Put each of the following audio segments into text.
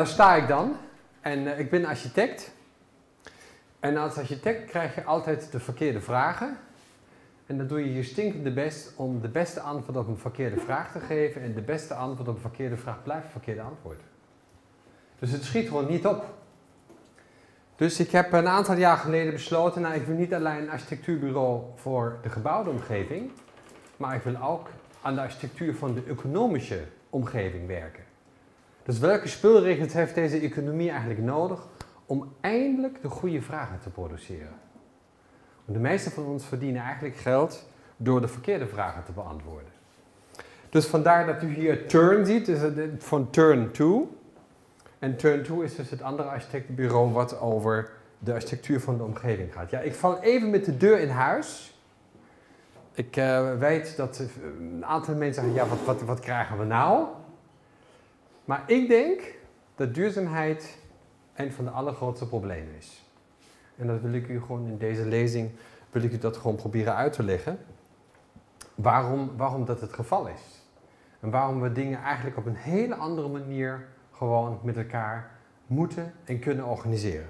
Daar sta ik dan. En eh, ik ben architect. En als architect krijg je altijd de verkeerde vragen. En dan doe je je stinkende best om de beste antwoord op een verkeerde vraag te geven. En de beste antwoord op een verkeerde vraag blijft een verkeerde antwoord. Dus het schiet gewoon niet op. Dus ik heb een aantal jaar geleden besloten, nou ik wil niet alleen een architectuurbureau voor de gebouwde omgeving, maar ik wil ook aan de architectuur van de economische omgeving werken. Dus welke spulregels heeft deze economie eigenlijk nodig om eindelijk de goede vragen te produceren? Want de meeste van ons verdienen eigenlijk geld door de verkeerde vragen te beantwoorden. Dus vandaar dat u hier Turn ziet, dus van Turn to. En Turn to is dus het andere architectenbureau wat over de architectuur van de omgeving gaat. Ja, ik val even met de deur in huis. Ik uh, weet dat een aantal mensen zeggen, ja, wat, wat, wat krijgen we nou? Maar ik denk dat duurzaamheid een van de allergrootste problemen is. En dat wil ik u gewoon in deze lezing, wil ik u dat gewoon proberen uit te leggen. Waarom, waarom dat het geval is. En waarom we dingen eigenlijk op een hele andere manier gewoon met elkaar moeten en kunnen organiseren.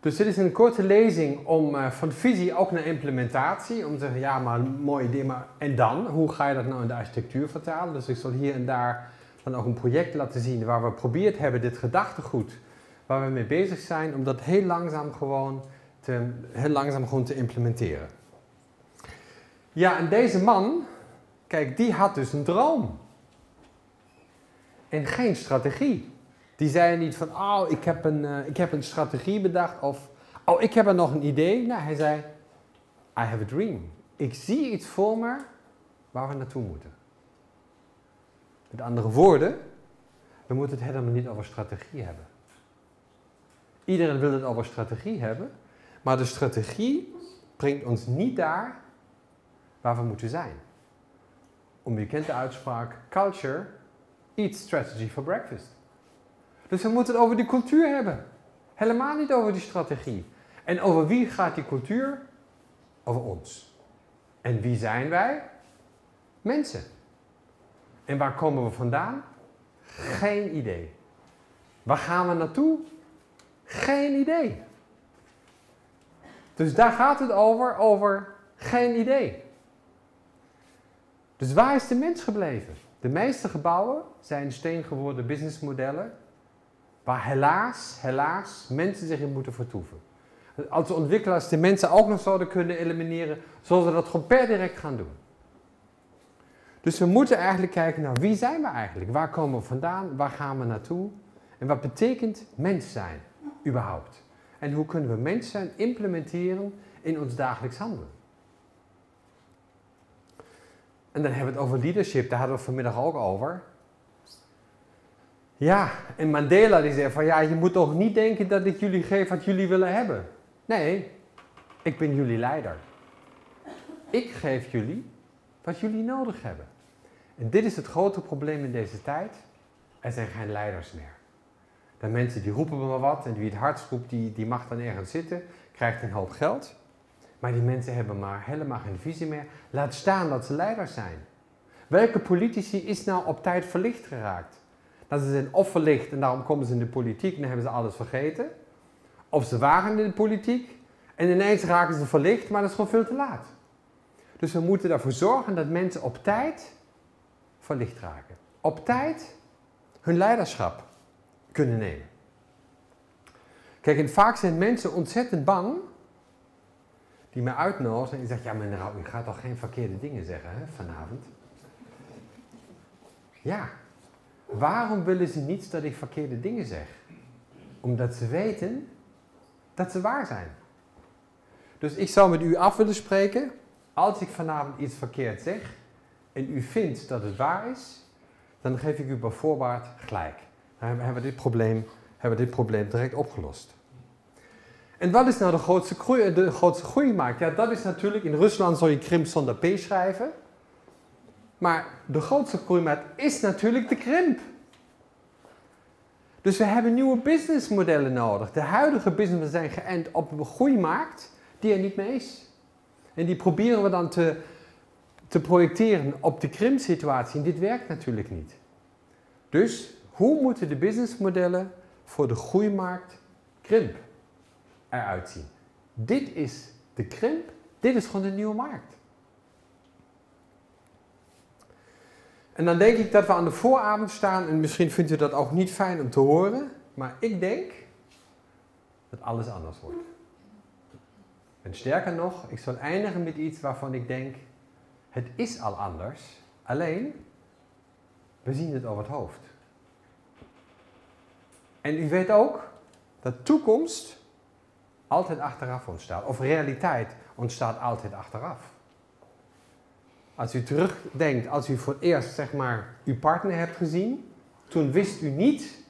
Dus dit is een korte lezing om uh, van visie ook naar implementatie. Om te zeggen, ja, maar mooi idee, maar en dan? Hoe ga je dat nou in de architectuur vertalen? Dus ik zal hier en daar dan ook een project laten zien waar we geprobeerd hebben dit gedachtegoed, waar we mee bezig zijn, om dat heel langzaam gewoon te, heel langzaam gewoon te implementeren. Ja, en deze man, kijk, die had dus een droom. En geen strategie. Die zei niet van, oh, ik heb een, uh, ik heb een strategie bedacht of, oh, ik heb er nog een idee. Nou, hij zei, I have a dream. Ik zie iets voor me waar we naartoe moeten. Met andere woorden, we moeten het helemaal niet over strategie hebben. Iedereen wil het over strategie hebben, maar de strategie brengt ons niet daar waar we moeten zijn. Om je kent de uitspraak, culture eats strategy for breakfast. Dus we moeten het over die cultuur hebben. Helemaal niet over die strategie. En over wie gaat die cultuur? Over ons. En wie zijn wij? Mensen. En waar komen we vandaan? Geen idee. Waar gaan we naartoe? Geen idee. Dus daar gaat het over, over geen idee. Dus waar is de mens gebleven? De meeste gebouwen zijn steen geworden businessmodellen waar helaas, helaas mensen zich in moeten vertoeven. Als ontwikkelaars de mensen ook nog zouden kunnen elimineren, zullen ze dat gewoon per direct gaan doen. Dus we moeten eigenlijk kijken naar wie zijn we eigenlijk? Waar komen we vandaan? Waar gaan we naartoe? En wat betekent mens zijn überhaupt? En hoe kunnen we mens zijn implementeren in ons dagelijks handelen? En dan hebben we het over leadership, daar hadden we vanmiddag ook over. Ja, en Mandela die zei van ja, je moet toch niet denken dat ik jullie geef wat jullie willen hebben. Nee, ik ben jullie leider. Ik geef jullie wat jullie nodig hebben. En dit is het grote probleem in deze tijd. Er zijn geen leiders meer. De mensen die roepen maar wat en wie het hardst roept, die, die mag dan ergens zitten, krijgt een hoop geld. Maar die mensen hebben maar helemaal geen visie meer. Laat staan dat ze leiders zijn. Welke politici is nou op tijd verlicht geraakt? Dat ze zijn of verlicht en daarom komen ze in de politiek en dan hebben ze alles vergeten. Of ze waren in de politiek en ineens raken ze verlicht, maar dat is gewoon veel te laat. Dus we moeten ervoor zorgen dat mensen op tijd verlicht raken. Op tijd hun leiderschap kunnen nemen. Kijk, en vaak zijn mensen ontzettend bang die mij uitnodigen en die zeggen, ja meneer Rauw, u gaat toch geen verkeerde dingen zeggen hè, vanavond? Ja, waarom willen ze niet dat ik verkeerde dingen zeg? Omdat ze weten dat ze waar zijn. Dus ik zou met u af willen spreken, als ik vanavond iets verkeerd zeg en u vindt dat het waar is, dan geef ik u bij gelijk. Dan hebben we dit probleem, hebben we dit probleem direct opgelost. En wat is nou de grootste, groei, de? Ja, dat is natuurlijk, in Rusland zal je krimp zonder P schrijven. Maar de grootste groeimarkt is natuurlijk de krimp. Dus we hebben nieuwe businessmodellen nodig. De huidige businesses zijn geënt op een groeimarkt die er niet meer is. En die proberen we dan te, te projecteren op de krimpsituatie. En dit werkt natuurlijk niet. Dus hoe moeten de businessmodellen voor de groeimarkt krimp eruit zien? Dit is de krimp, dit is gewoon de nieuwe markt. En dan denk ik dat we aan de vooravond staan en misschien vindt u dat ook niet fijn om te horen, maar ik denk dat alles anders wordt. En sterker nog, ik zal eindigen met iets waarvan ik denk, het is al anders, alleen we zien het over het hoofd. En u weet ook dat toekomst altijd achteraf ontstaat, of realiteit ontstaat altijd achteraf. Als u terugdenkt, als u voor het eerst zeg maar uw partner hebt gezien, toen wist u niet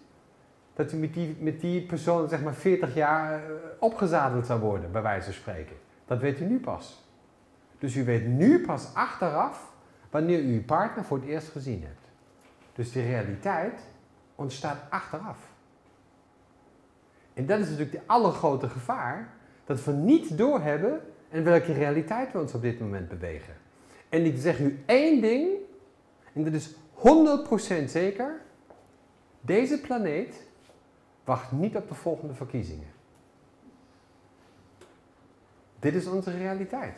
dat u met die, met die persoon zeg maar 40 jaar eh, opgezadeld zou worden, bij wijze van spreken. Dat weet u nu pas. Dus u weet nu pas achteraf wanneer u uw partner voor het eerst gezien hebt. Dus de realiteit ontstaat achteraf. En dat is natuurlijk de allergrote gevaar, dat we niet doorhebben in welke realiteit we ons op dit moment bewegen. En ik zeg u één ding, en dat is 100% zeker, deze planeet wacht niet op de volgende verkiezingen. Dit is onze realiteit.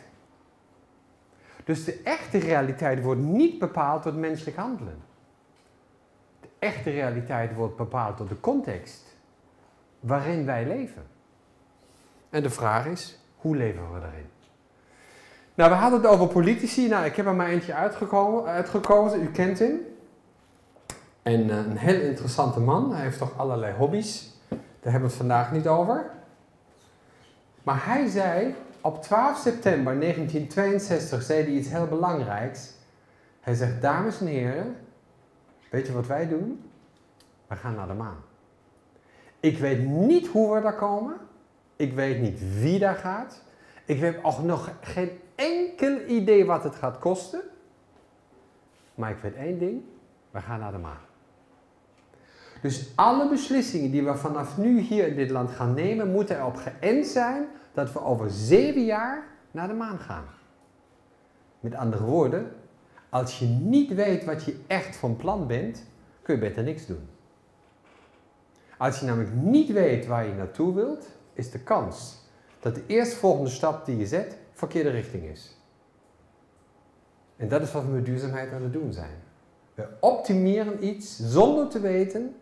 Dus de echte realiteit wordt niet bepaald door menselijk handelen. De echte realiteit wordt bepaald door de context waarin wij leven. En de vraag is, hoe leven we daarin? Nou, we hadden het over politici. Nou, ik heb er maar eentje uitgekozen. U kent hem. En uh, een heel interessante man. Hij heeft toch allerlei hobby's. Daar hebben we het vandaag niet over. Maar hij zei, op 12 september 1962 zei hij iets heel belangrijks. Hij zegt, dames en heren, weet je wat wij doen? We gaan naar de maan. Ik weet niet hoe we daar komen. Ik weet niet wie daar gaat. Ik heb ook nog geen enkel idee wat het gaat kosten. Maar ik weet één ding, we gaan naar de maan. Dus alle beslissingen die we vanaf nu hier in dit land gaan nemen, moeten erop geënt zijn dat we over zeven jaar naar de maan gaan. Met andere woorden, als je niet weet wat je echt van plan bent, kun je beter niks doen. Als je namelijk niet weet waar je naartoe wilt, is de kans dat de eerstvolgende stap die je zet verkeerde richting is. En dat is wat we met duurzaamheid aan het doen zijn. We optimeren iets zonder te weten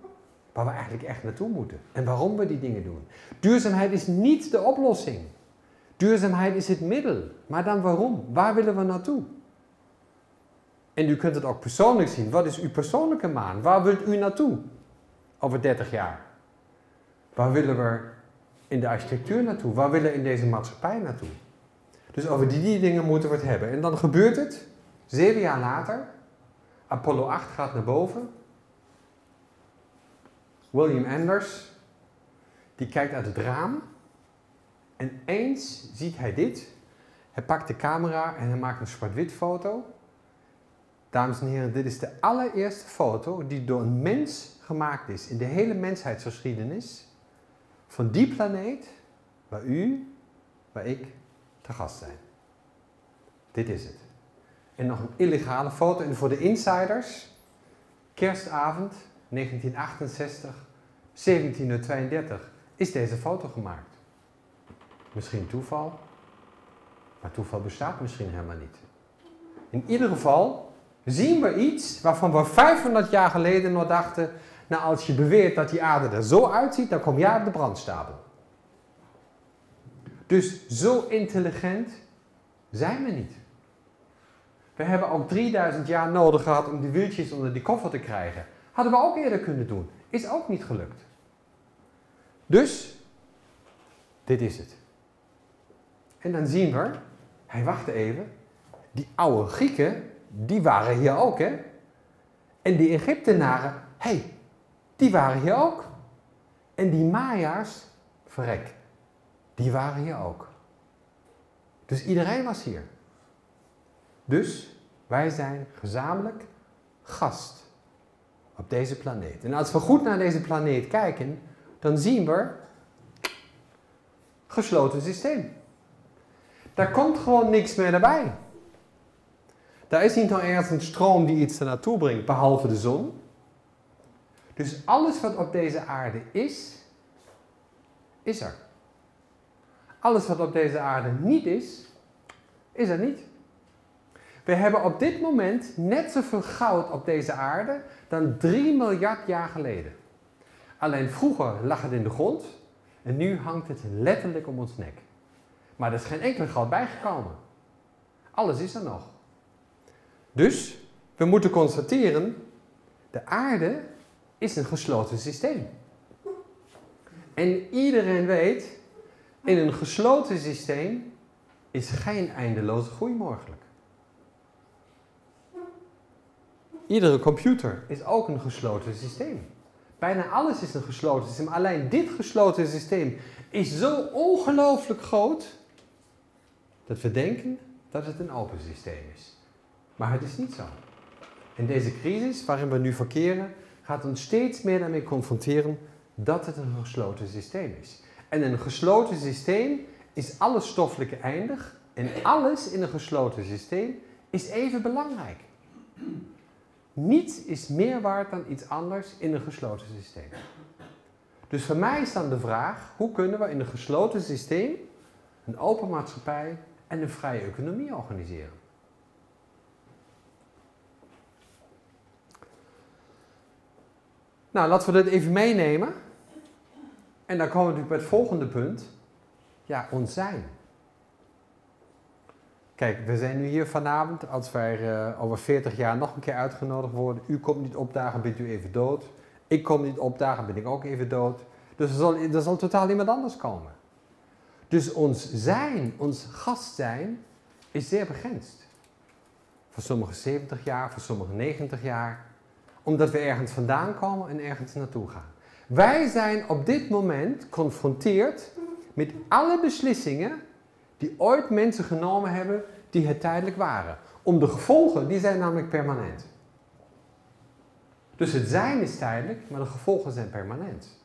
waar we eigenlijk echt naartoe moeten en waarom we die dingen doen. Duurzaamheid is niet de oplossing. Duurzaamheid is het middel. Maar dan waarom? Waar willen we naartoe? En u kunt het ook persoonlijk zien. Wat is uw persoonlijke maan? Waar wilt u naartoe over 30 jaar? Waar willen we in de architectuur naartoe? Waar willen we in deze maatschappij naartoe? Dus over die, die dingen moeten we het hebben. En dan gebeurt het, zeven jaar later, Apollo 8 gaat naar boven. William Anders, die kijkt uit het raam. En eens ziet hij dit. Hij pakt de camera en hij maakt een zwart-wit foto. Dames en heren, dit is de allereerste foto die door een mens gemaakt is in de hele mensheidsgeschiedenis van die planeet waar u, waar ik te gast zijn. Dit is het. En nog een illegale foto. En voor de insiders, kerstavond 1968, 1732, is deze foto gemaakt. Misschien toeval, maar toeval bestaat misschien helemaal niet. In ieder geval zien we iets waarvan we 500 jaar geleden nog dachten, nou als je beweert dat die aarde er zo uitziet, dan kom jij op de brandstapel. Dus zo intelligent zijn we niet. We hebben ook 3000 jaar nodig gehad om die wieltjes onder die koffer te krijgen. Hadden we ook eerder kunnen doen. Is ook niet gelukt. Dus, dit is het. En dan zien we, hij wachtte even, die oude Grieken, die waren hier ook, hè? En die Egyptenaren, hé, hey, die waren hier ook. En die Maya's, verrek, die waren hier ook. Dus iedereen was hier. Dus wij zijn gezamenlijk gast op deze planeet. En als we goed naar deze planeet kijken, dan zien we gesloten systeem. Daar komt gewoon niks meer erbij. Daar is niet nog ergens een stroom die iets naartoe brengt, behalve de zon. Dus alles wat op deze aarde is, is er. Alles wat op deze aarde niet is, is er niet. We hebben op dit moment net zoveel goud op deze aarde dan 3 miljard jaar geleden. Alleen vroeger lag het in de grond en nu hangt het letterlijk om ons nek. Maar er is geen enkele goud bijgekomen. Alles is er nog. Dus we moeten constateren, de aarde is een gesloten systeem. En iedereen weet, in een gesloten systeem is geen eindeloze groei mogelijk. Iedere computer is ook een gesloten systeem. Bijna alles is een gesloten systeem. Alleen dit gesloten systeem is zo ongelooflijk groot dat we denken dat het een open systeem is. Maar het is niet zo. En deze crisis waarin we nu verkeren, gaat ons steeds meer daarmee confronteren dat het een gesloten systeem is. En een gesloten systeem is alles stoffelijke eindig en alles in een gesloten systeem is even belangrijk. Niets is meer waard dan iets anders in een gesloten systeem. Dus voor mij is dan de vraag, hoe kunnen we in een gesloten systeem een open maatschappij en een vrije economie organiseren? Nou, laten we dit even meenemen. En dan komen we natuurlijk bij het volgende punt. Ja, ons zijn. Kijk, we zijn nu hier vanavond. Als wij uh, over 40 jaar nog een keer uitgenodigd worden. U komt niet opdagen, bent u even dood. Ik kom niet opdagen, ben ik ook even dood. Dus er zal, er zal totaal iemand anders komen. Dus ons zijn, ons gast zijn, is zeer begrensd. Voor sommigen 70 jaar, voor sommigen 90 jaar. Omdat we ergens vandaan komen en ergens naartoe gaan. Wij zijn op dit moment geconfronteerd met alle beslissingen die ooit mensen genomen hebben die het tijdelijk waren. Om de gevolgen, die zijn namelijk permanent. Dus het zijn is tijdelijk, maar de gevolgen zijn permanent.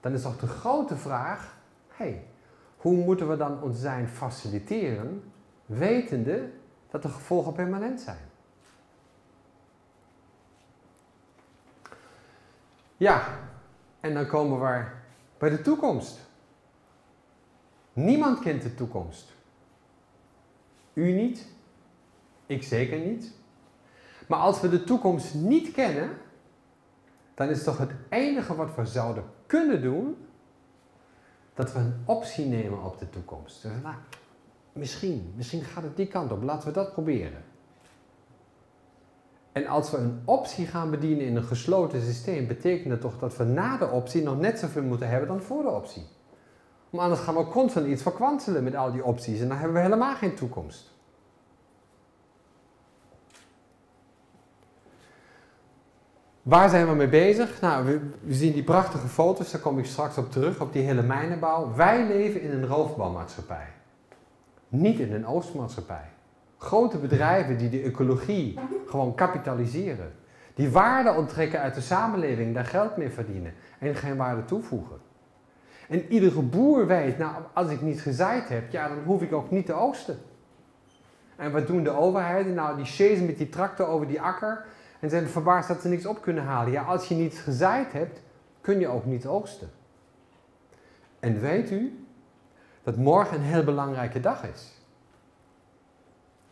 Dan is toch de grote vraag, hey, hoe moeten we dan ons zijn faciliteren, wetende dat de gevolgen permanent zijn? Ja, en dan komen we bij de toekomst. Niemand kent de toekomst. U niet, ik zeker niet. Maar als we de toekomst niet kennen, dan is toch het enige wat we zouden kunnen doen, dat we een optie nemen op de toekomst. Dus, nou, misschien, misschien gaat het die kant op, laten we dat proberen. En als we een optie gaan bedienen in een gesloten systeem, betekent dat toch dat we na de optie nog net zoveel moeten hebben dan voor de optie. Maar anders gaan we constant iets verkwanselen met al die opties en dan hebben we helemaal geen toekomst. Waar zijn we mee bezig? Nou, we, zien die prachtige foto's, daar kom ik straks op terug, op die hele mijnenbouw. Wij leven in een roofbouwmaatschappij. Niet in een oostmaatschappij. Grote bedrijven die de ecologie gewoon kapitaliseren. Die waarde onttrekken uit de samenleving, daar geld mee verdienen en geen waarde toevoegen. En iedere boer weet, nou, als ik niet gezaaid heb, ja, dan hoef ik ook niet te oosten. En wat doen de overheden? Nou, die chasen met die tractor over die akker en zijn verbaasd dat ze niks op kunnen halen. Ja, als je niet gezaaid hebt, kun je ook niet oogsten. En weet u dat morgen een heel belangrijke dag is?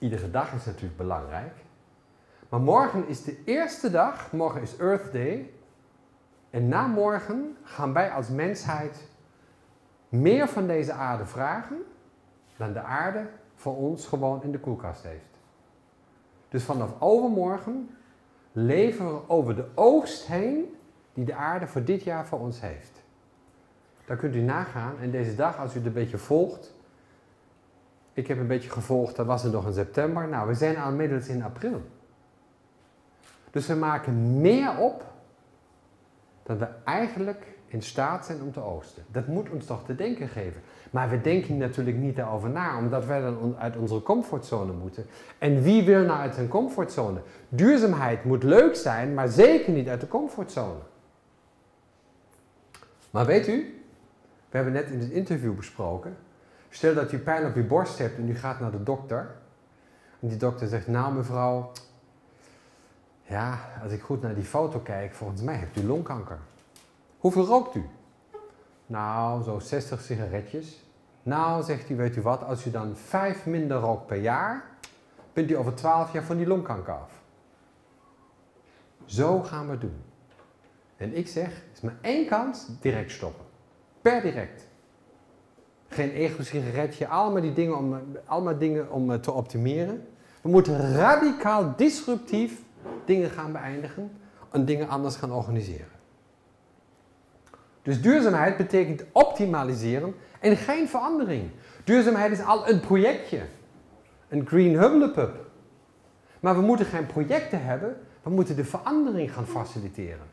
Iedere dag is natuurlijk belangrijk. Maar morgen is de eerste dag, morgen is Earth Day. En na morgen gaan wij als mensheid meer van deze aarde vragen dan de aarde voor ons gewoon in de koelkast heeft. Dus vanaf overmorgen leven we over de oogst heen die de aarde voor dit jaar voor ons heeft. Daar kunt u nagaan en deze dag, als u het een beetje volgt, ik heb een beetje gevolgd, dat was het nog in september. Nou, we zijn inmiddels in april. Dus we maken meer op dan we eigenlijk in staat zijn om te oosten. Dat moet ons toch te denken geven. Maar we denken natuurlijk niet daarover na, omdat wij dan uit onze comfortzone moeten. En wie wil nou uit zijn comfortzone? Duurzaamheid moet leuk zijn, maar zeker niet uit de comfortzone. Maar weet u, we hebben net in het interview besproken Stel dat u pijn op uw borst hebt en u gaat naar de dokter. En die dokter zegt, nou mevrouw, Ja, als ik goed naar die foto kijk, volgens mij heeft u longkanker. Hoeveel rookt u? Nou, zo 60 sigaretjes. Nou, zegt u, weet u wat, als u dan 5 minder rookt per jaar, bent u over 12 jaar van die longkanker af. Zo gaan we het doen. En ik zeg, is maar één kans, direct stoppen. Per direct. Geen ego-sigaretje, allemaal, die dingen om, allemaal dingen om eh, te optimeren. We moeten radicaal disruptief dingen gaan beëindigen en dingen anders gaan organiseren. Dus duurzaamheid betekent optimaliseren en geen verandering. Duurzaamheid is al een projectje. Een Green Hubble Maar we moeten geen projecten hebben, we moeten de verandering gaan faciliteren.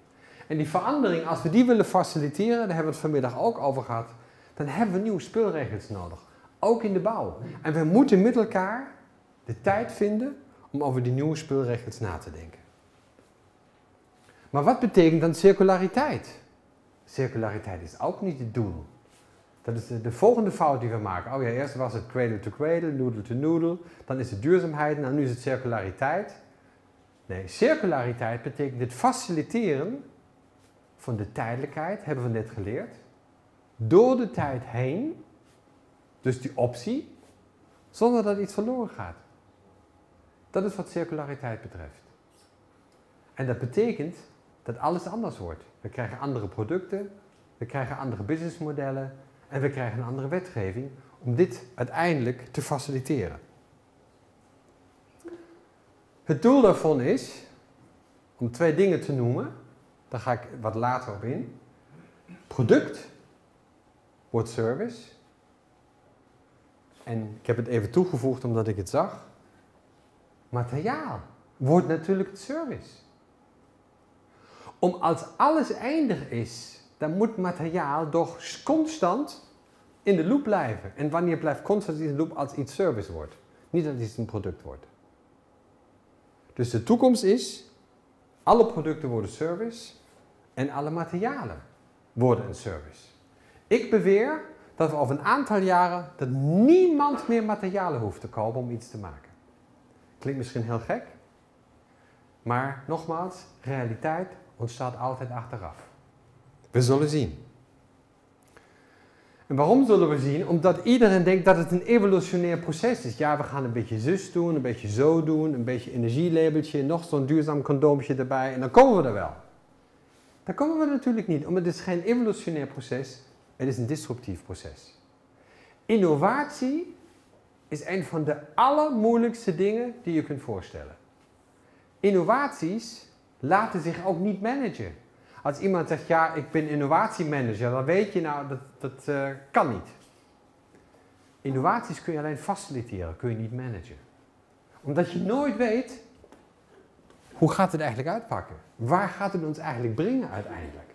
En die verandering, als we die willen faciliteren, daar hebben we het vanmiddag ook over gehad, dan hebben we nieuwe speelregels nodig. Ook in de bouw. En we moeten met elkaar de tijd vinden om over die nieuwe speelregels na te denken. Maar wat betekent dan circulariteit? Circulariteit is ook niet het doel. Dat is de, volgende fout die we maken. Oh ja, eerst was het cradle to cradle, noodle to noodle. Dan is het duurzaamheid, nou nu is het circulariteit. Nee, circulariteit betekent het faciliteren van de tijdelijkheid, hebben we net geleerd. Door de tijd heen, dus die optie, zonder dat iets verloren gaat. Dat is wat circulariteit betreft. En dat betekent dat alles anders wordt. We krijgen andere producten, we krijgen andere businessmodellen en we krijgen een andere wetgeving om dit uiteindelijk te faciliteren. Het doel daarvan is om twee dingen te noemen. Daar ga ik wat later op in. Product wordt service. En ik heb het even toegevoegd omdat ik het zag. Materiaal wordt natuurlijk service. Om als alles eindig is, dan moet materiaal toch constant in de loop blijven. En wanneer blijft constant in de loop als iets service wordt? Niet dat iets een product wordt. Dus de toekomst is, alle producten worden service en alle materialen worden een service. Ik beweer dat we over een aantal jaren dat niemand meer materialen hoeft te kopen om iets te maken. Klinkt misschien heel gek, maar nogmaals, realiteit ontstaat altijd achteraf. We zullen zien. En waarom zullen we zien? Omdat iedereen denkt dat het een evolutionair proces is. Ja, we gaan een beetje zus doen, een beetje zo doen, een beetje energielabeltje, nog zo'n duurzaam condoompje erbij en dan komen we er wel. Daar komen we natuurlijk niet, omdat het is geen evolutionair proces, het is een disruptief proces. Innovatie is een van de allermoeilijkste dingen die je kunt voorstellen. Innovaties laten zich ook niet managen. Als iemand zegt, ja, ik ben innovatiemanager, dan weet je nou, dat, dat uh, kan niet. Innovaties kun je alleen faciliteren, kun je niet managen. Omdat je nooit weet, hoe gaat het eigenlijk uitpakken? Waar gaat het ons eigenlijk brengen uiteindelijk?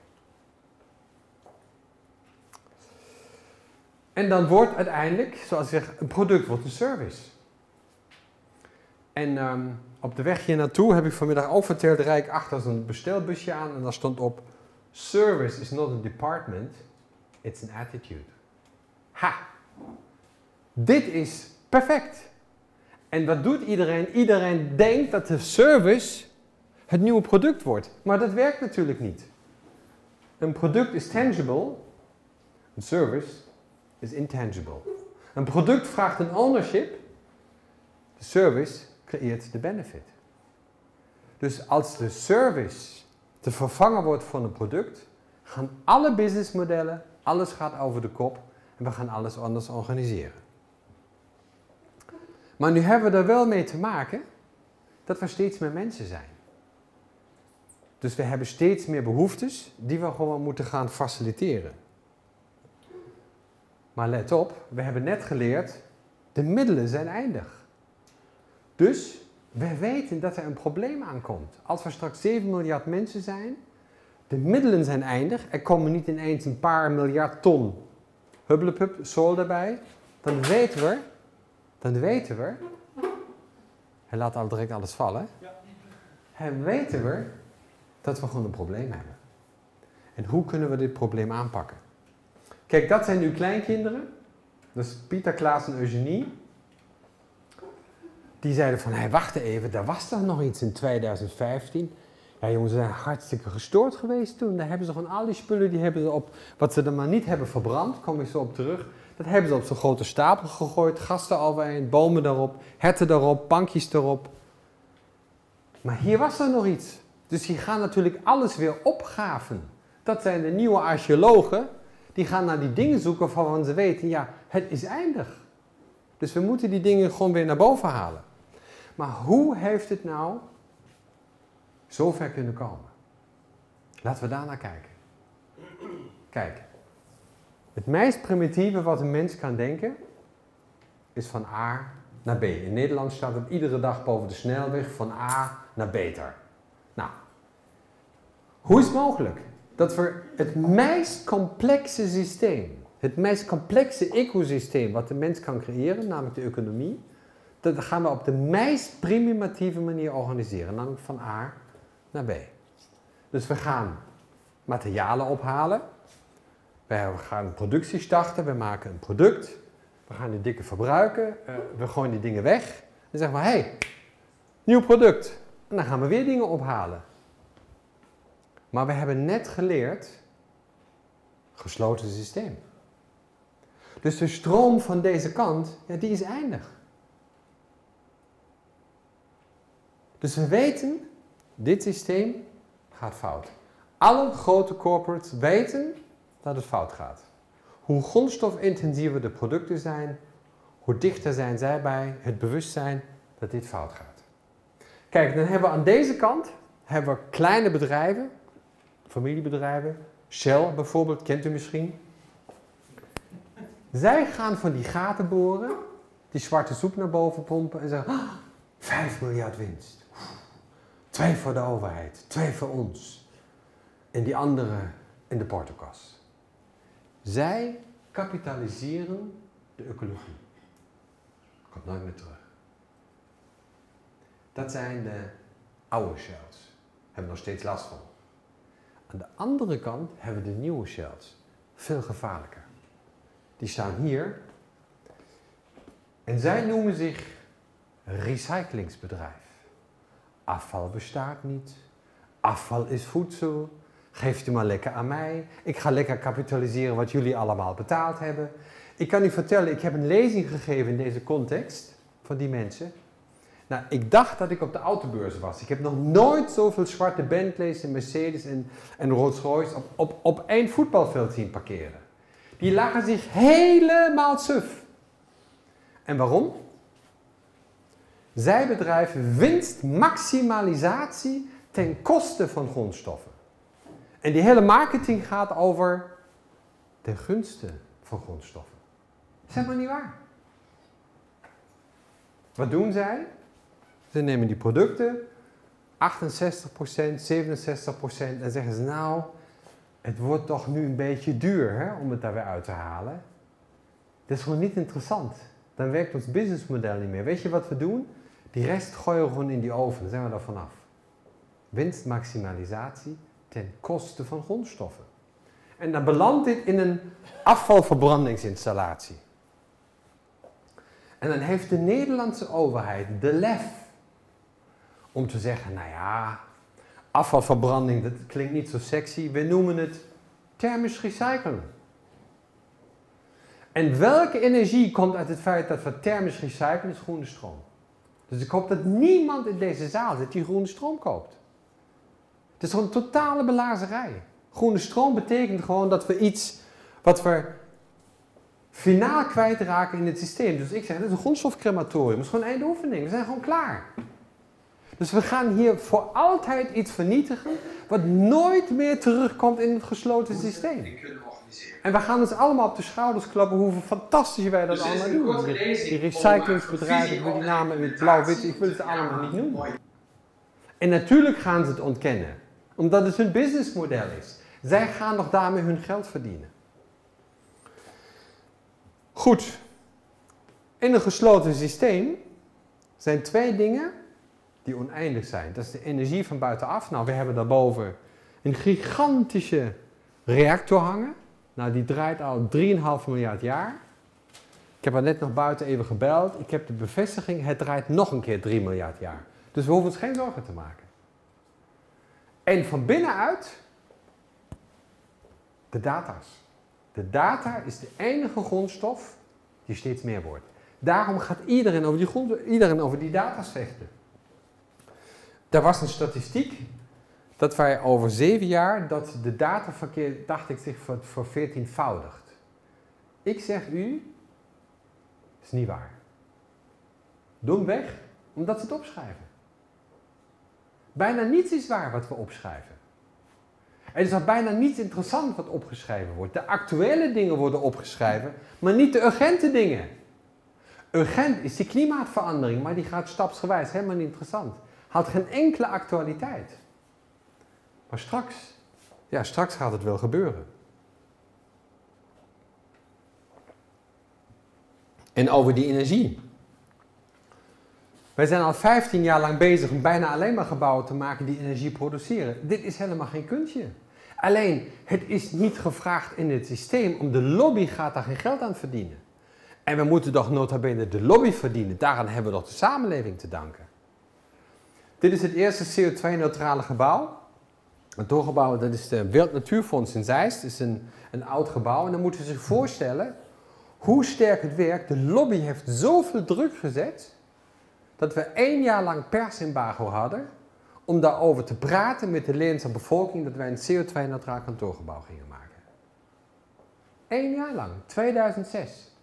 En dan wordt uiteindelijk, zoals ik zeg, een product wordt een service. En um, op de weg hier naartoe heb ik vanmiddag ook verteld, rijd ik achter zo'n bestelbusje aan en daar stond op, service is not a department, it's an attitude. Ha! Dit is perfect. En wat doet iedereen? Iedereen denkt dat de service het nieuwe product wordt. Maar dat werkt natuurlijk niet. Een product is tangible, een service is intangible. Een product vraagt een ownership, de service creëert de benefit. Dus als de service te vervangen wordt voor een product, gaan alle businessmodellen, alles gaat over de kop en we gaan alles anders organiseren. Maar nu hebben we er wel mee te maken dat we steeds meer mensen zijn. Dus we hebben steeds meer behoeftes die we gewoon moeten gaan faciliteren. Maar let op, we hebben net geleerd, de middelen zijn eindig. Dus we weten dat er een probleem aankomt. Als we straks 7 miljard mensen zijn, de middelen zijn eindig, er komen niet ineens een paar miljard ton hubblepup, sol erbij, dan weten we, dan weten we, hij laat al direct alles vallen, ja. dan weten we dat we gewoon een probleem hebben. En hoe kunnen we dit probleem aanpakken? Kijk, dat zijn nu kleinkinderen. Is Pieter, Klaas en Eugenie die zeiden van, hey, wacht even, daar was toch nog iets in 2015? Ja jongens, ze zijn hartstikke gestoord geweest toen. Daar hebben ze gewoon al die spullen, die hebben ze op, wat ze er maar niet hebben verbrand, kom ik zo op terug. Dat hebben ze op zo'n grote stapel gegooid, gasten alweer, bomen daarop, herten daarop, bankjes erop. Maar hier was er nog iets. Dus die gaan natuurlijk alles weer opgaven. Dat zijn de nieuwe archeologen. Die gaan naar die dingen zoeken waarvan ze weten, ja, het is eindig. Dus we moeten die dingen gewoon weer naar boven halen. Maar hoe heeft het nou zo ver kunnen komen? Laten we daar naar kijken. Kijk, het meest primitieve wat een mens kan denken is van A naar B. In Nederland staat het iedere dag boven de snelweg van A naar beter. Nou, hoe is het mogelijk dat we het meest complexe systeem, het meest complexe ecosysteem wat de mens kan creëren, namelijk de economie, dat gaan we op de meest primitieve manier organiseren, namelijk van A naar B. Dus we gaan materialen ophalen, we gaan productie starten, we maken een product, we gaan die dingen verbruiken, uh, we gooien die dingen weg en zeggen we, hé, hey, nieuw product. En dan gaan we weer dingen ophalen. Maar we hebben net geleerd, gesloten systeem. Dus de stroom van deze kant, ja, die is eindig. Dus we weten, dit systeem gaat fout. Alle grote corporates weten dat het fout gaat. Hoe grondstofintensiever de producten zijn, hoe dichter zijn zij bij het bewustzijn dat dit fout gaat. Kijk, dan hebben we aan deze kant hebben we kleine bedrijven, familiebedrijven. Shell bijvoorbeeld, kent u misschien. Zij gaan van die gaten boren, die zwarte soep naar boven pompen en zeggen: oh, 5 miljard winst. Twee voor de overheid, twee voor ons. En die andere in de portokas. Zij kapitaliseren de ecologie. Komt nooit meer terug. Dat zijn de oude shells. Hebben nog steeds last van. Aan de andere kant hebben we de nieuwe shells. Veel gevaarlijker. Die staan hier. En zij noemen zich recyclingsbedrijf. Afval bestaat niet. Afval is voedsel. Geeft u maar lekker aan mij. Ik ga lekker kapitaliseren wat jullie allemaal betaald hebben. Ik kan u vertellen, ik heb een lezing gegeven in deze context van die mensen. Nou, ik dacht dat ik op de autobeurs was. Ik heb nog nooit zoveel zwarte Bentleys en Mercedes en, en Rolls-Royce op, op, op één voetbalveld zien parkeren. Die lagen zich helemaal suf. En waarom? Zij bedrijven winstmaximalisatie ten koste van grondstoffen. En die hele marketing gaat over ten gunste van grondstoffen. Dat is helemaal niet waar. Wat doen zij? Nemen die producten, 68%, 67% en zeggen ze nou, het wordt toch nu een beetje duur hè, om het daar weer uit te halen. Dat is gewoon niet interessant. Dan werkt ons businessmodel niet meer. Weet je wat we doen? Die rest gooien we gewoon in die oven, dan zijn we er vanaf. Winstmaximalisatie ten koste van grondstoffen. En dan belandt dit in een afvalverbrandingsinstallatie. En dan heeft de Nederlandse overheid de lef om te zeggen, nou ja, afvalverbranding, dat klinkt niet zo sexy. We noemen het thermisch recyclen. En welke energie komt uit het feit dat we thermisch recyclen? Is groene stroom. Dus ik hoop dat niemand in deze zaal zit die groene stroom koopt. Het is gewoon totale belazerij. Groene stroom betekent gewoon dat we iets wat we finaal kwijtraken in het systeem. Dus ik zeg, dit is een grondstofcrematorium. Dat is gewoon een eindoefening. We zijn gewoon klaar. Dus we gaan hier voor altijd iets vernietigen wat nooit meer terugkomt in het gesloten systeem. En we gaan ons allemaal op de schouders klappen hoe fantastisch wij dat dus allemaal doen. Die recyclingsbedrijven, ik wil die namen in het blauw-wit, ik wil het allemaal niet noemen. En natuurlijk gaan ze het ontkennen, omdat het hun businessmodel is. Zij gaan nog daarmee hun geld verdienen. Goed. In een gesloten systeem zijn twee dingen die oneindig zijn. Dat is de energie van buitenaf. Nou, we hebben daarboven een gigantische reactor hangen. Nou, die draait al 3,5 miljard jaar. heb er net nog buiten even gebeld. Ik heb de bevestiging, het draait nog een keer 3 miljard jaar. Dus we hoeven ons geen zorgen te maken. En van binnenuit de data's. De data is de enige grondstof die steeds meer wordt. Daarom gaat iedereen over die, grond, iedereen over die data's vechten. Er was een statistiek dat wij over zeven jaar dat de dataverkeer, dacht ik, zich 14voudigt. Ik zeg u, is niet waar. Doen weg, omdat ze het opschrijven. Bijna niets is waar wat we opschrijven. Er is al bijna niets interessant wat opgeschreven wordt. De actuele dingen worden opgeschreven, maar niet de urgente dingen. Urgent is die klimaatverandering, maar die gaat stapsgewijs helemaal niet interessant. Had geen enkele actualiteit. Maar straks, ja, straks gaat het wel gebeuren. En over die energie. Wij zijn al 15 jaar lang bezig om bijna alleen maar gebouwen te maken die energie produceren. Dit is helemaal geen kunstje. Alleen, het is niet gevraagd in het systeem, om de lobby gaat daar geen geld aan verdienen. En we moeten toch nota bene de lobby verdienen. Daaraan hebben we toch de samenleving te danken. Dit is het eerste CO2-neutrale gebouw. Het doorgebouw, dat is de Wereld Natuurfonds in Zeist. Het is een, een oud gebouw. En dan moeten we zich voorstellen hoe sterk het werkt. De lobby heeft zoveel druk gezet dat we één jaar lang persembargo hadden om daarover te praten met de Nederlandse bevolking dat wij een CO2-neutraal kantoorgebouw gingen maken. Eén jaar lang, 2006.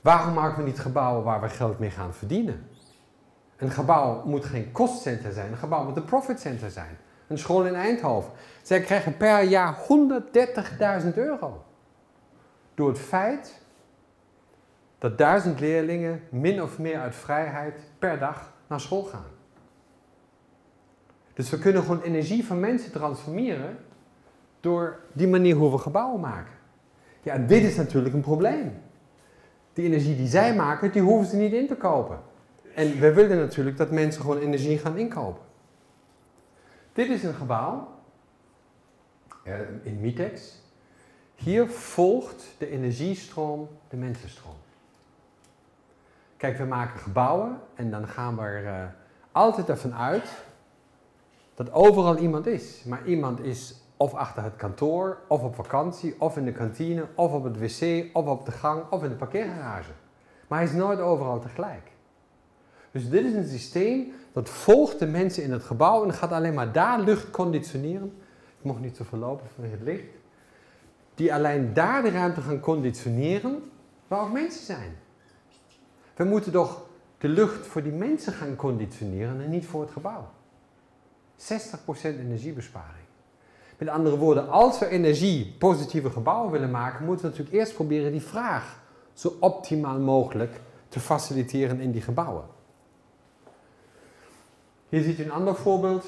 Waarom maken we niet gebouwen waar we geld mee gaan verdienen? Een gebouw moet geen kostcenter zijn, een gebouw moet een profitcenter zijn. Een school in Eindhoven. Zij krijgen per jaar 130.000 euro. Door het feit dat duizend leerlingen min of meer uit vrijheid per dag naar school gaan. Dus we kunnen gewoon energie van mensen transformeren door die manier hoe we gebouwen maken. Ja, dit is natuurlijk een probleem. Die energie die zij maken, die hoeven ze niet in te kopen. En we willen natuurlijk dat mensen gewoon energie gaan inkopen. Dit is een gebouw in Mitex. Hier volgt de energiestroom de mensenstroom. Kijk, we maken gebouwen en dan gaan we er uh, altijd ervan uit dat overal iemand is. Maar iemand is of achter het kantoor, of op vakantie, of in de kantine, of op het wc, of op de gang, of in de parkeergarage. Maar hij is nooit overal tegelijk. Dus dit is een systeem dat volgt de mensen in het gebouw en gaat alleen maar daar lucht conditioneren. Ik mocht niet zo verlopen vanwege het licht. Die alleen daar de ruimte gaan conditioneren waar ook mensen zijn. We moeten toch de lucht voor die mensen gaan conditioneren en niet voor het gebouw. 60% energiebesparing. Met andere woorden, als we energie positieve gebouwen willen maken, moeten we natuurlijk eerst proberen die vraag zo optimaal mogelijk te faciliteren in die gebouwen. Hier ziet u een ander voorbeeld.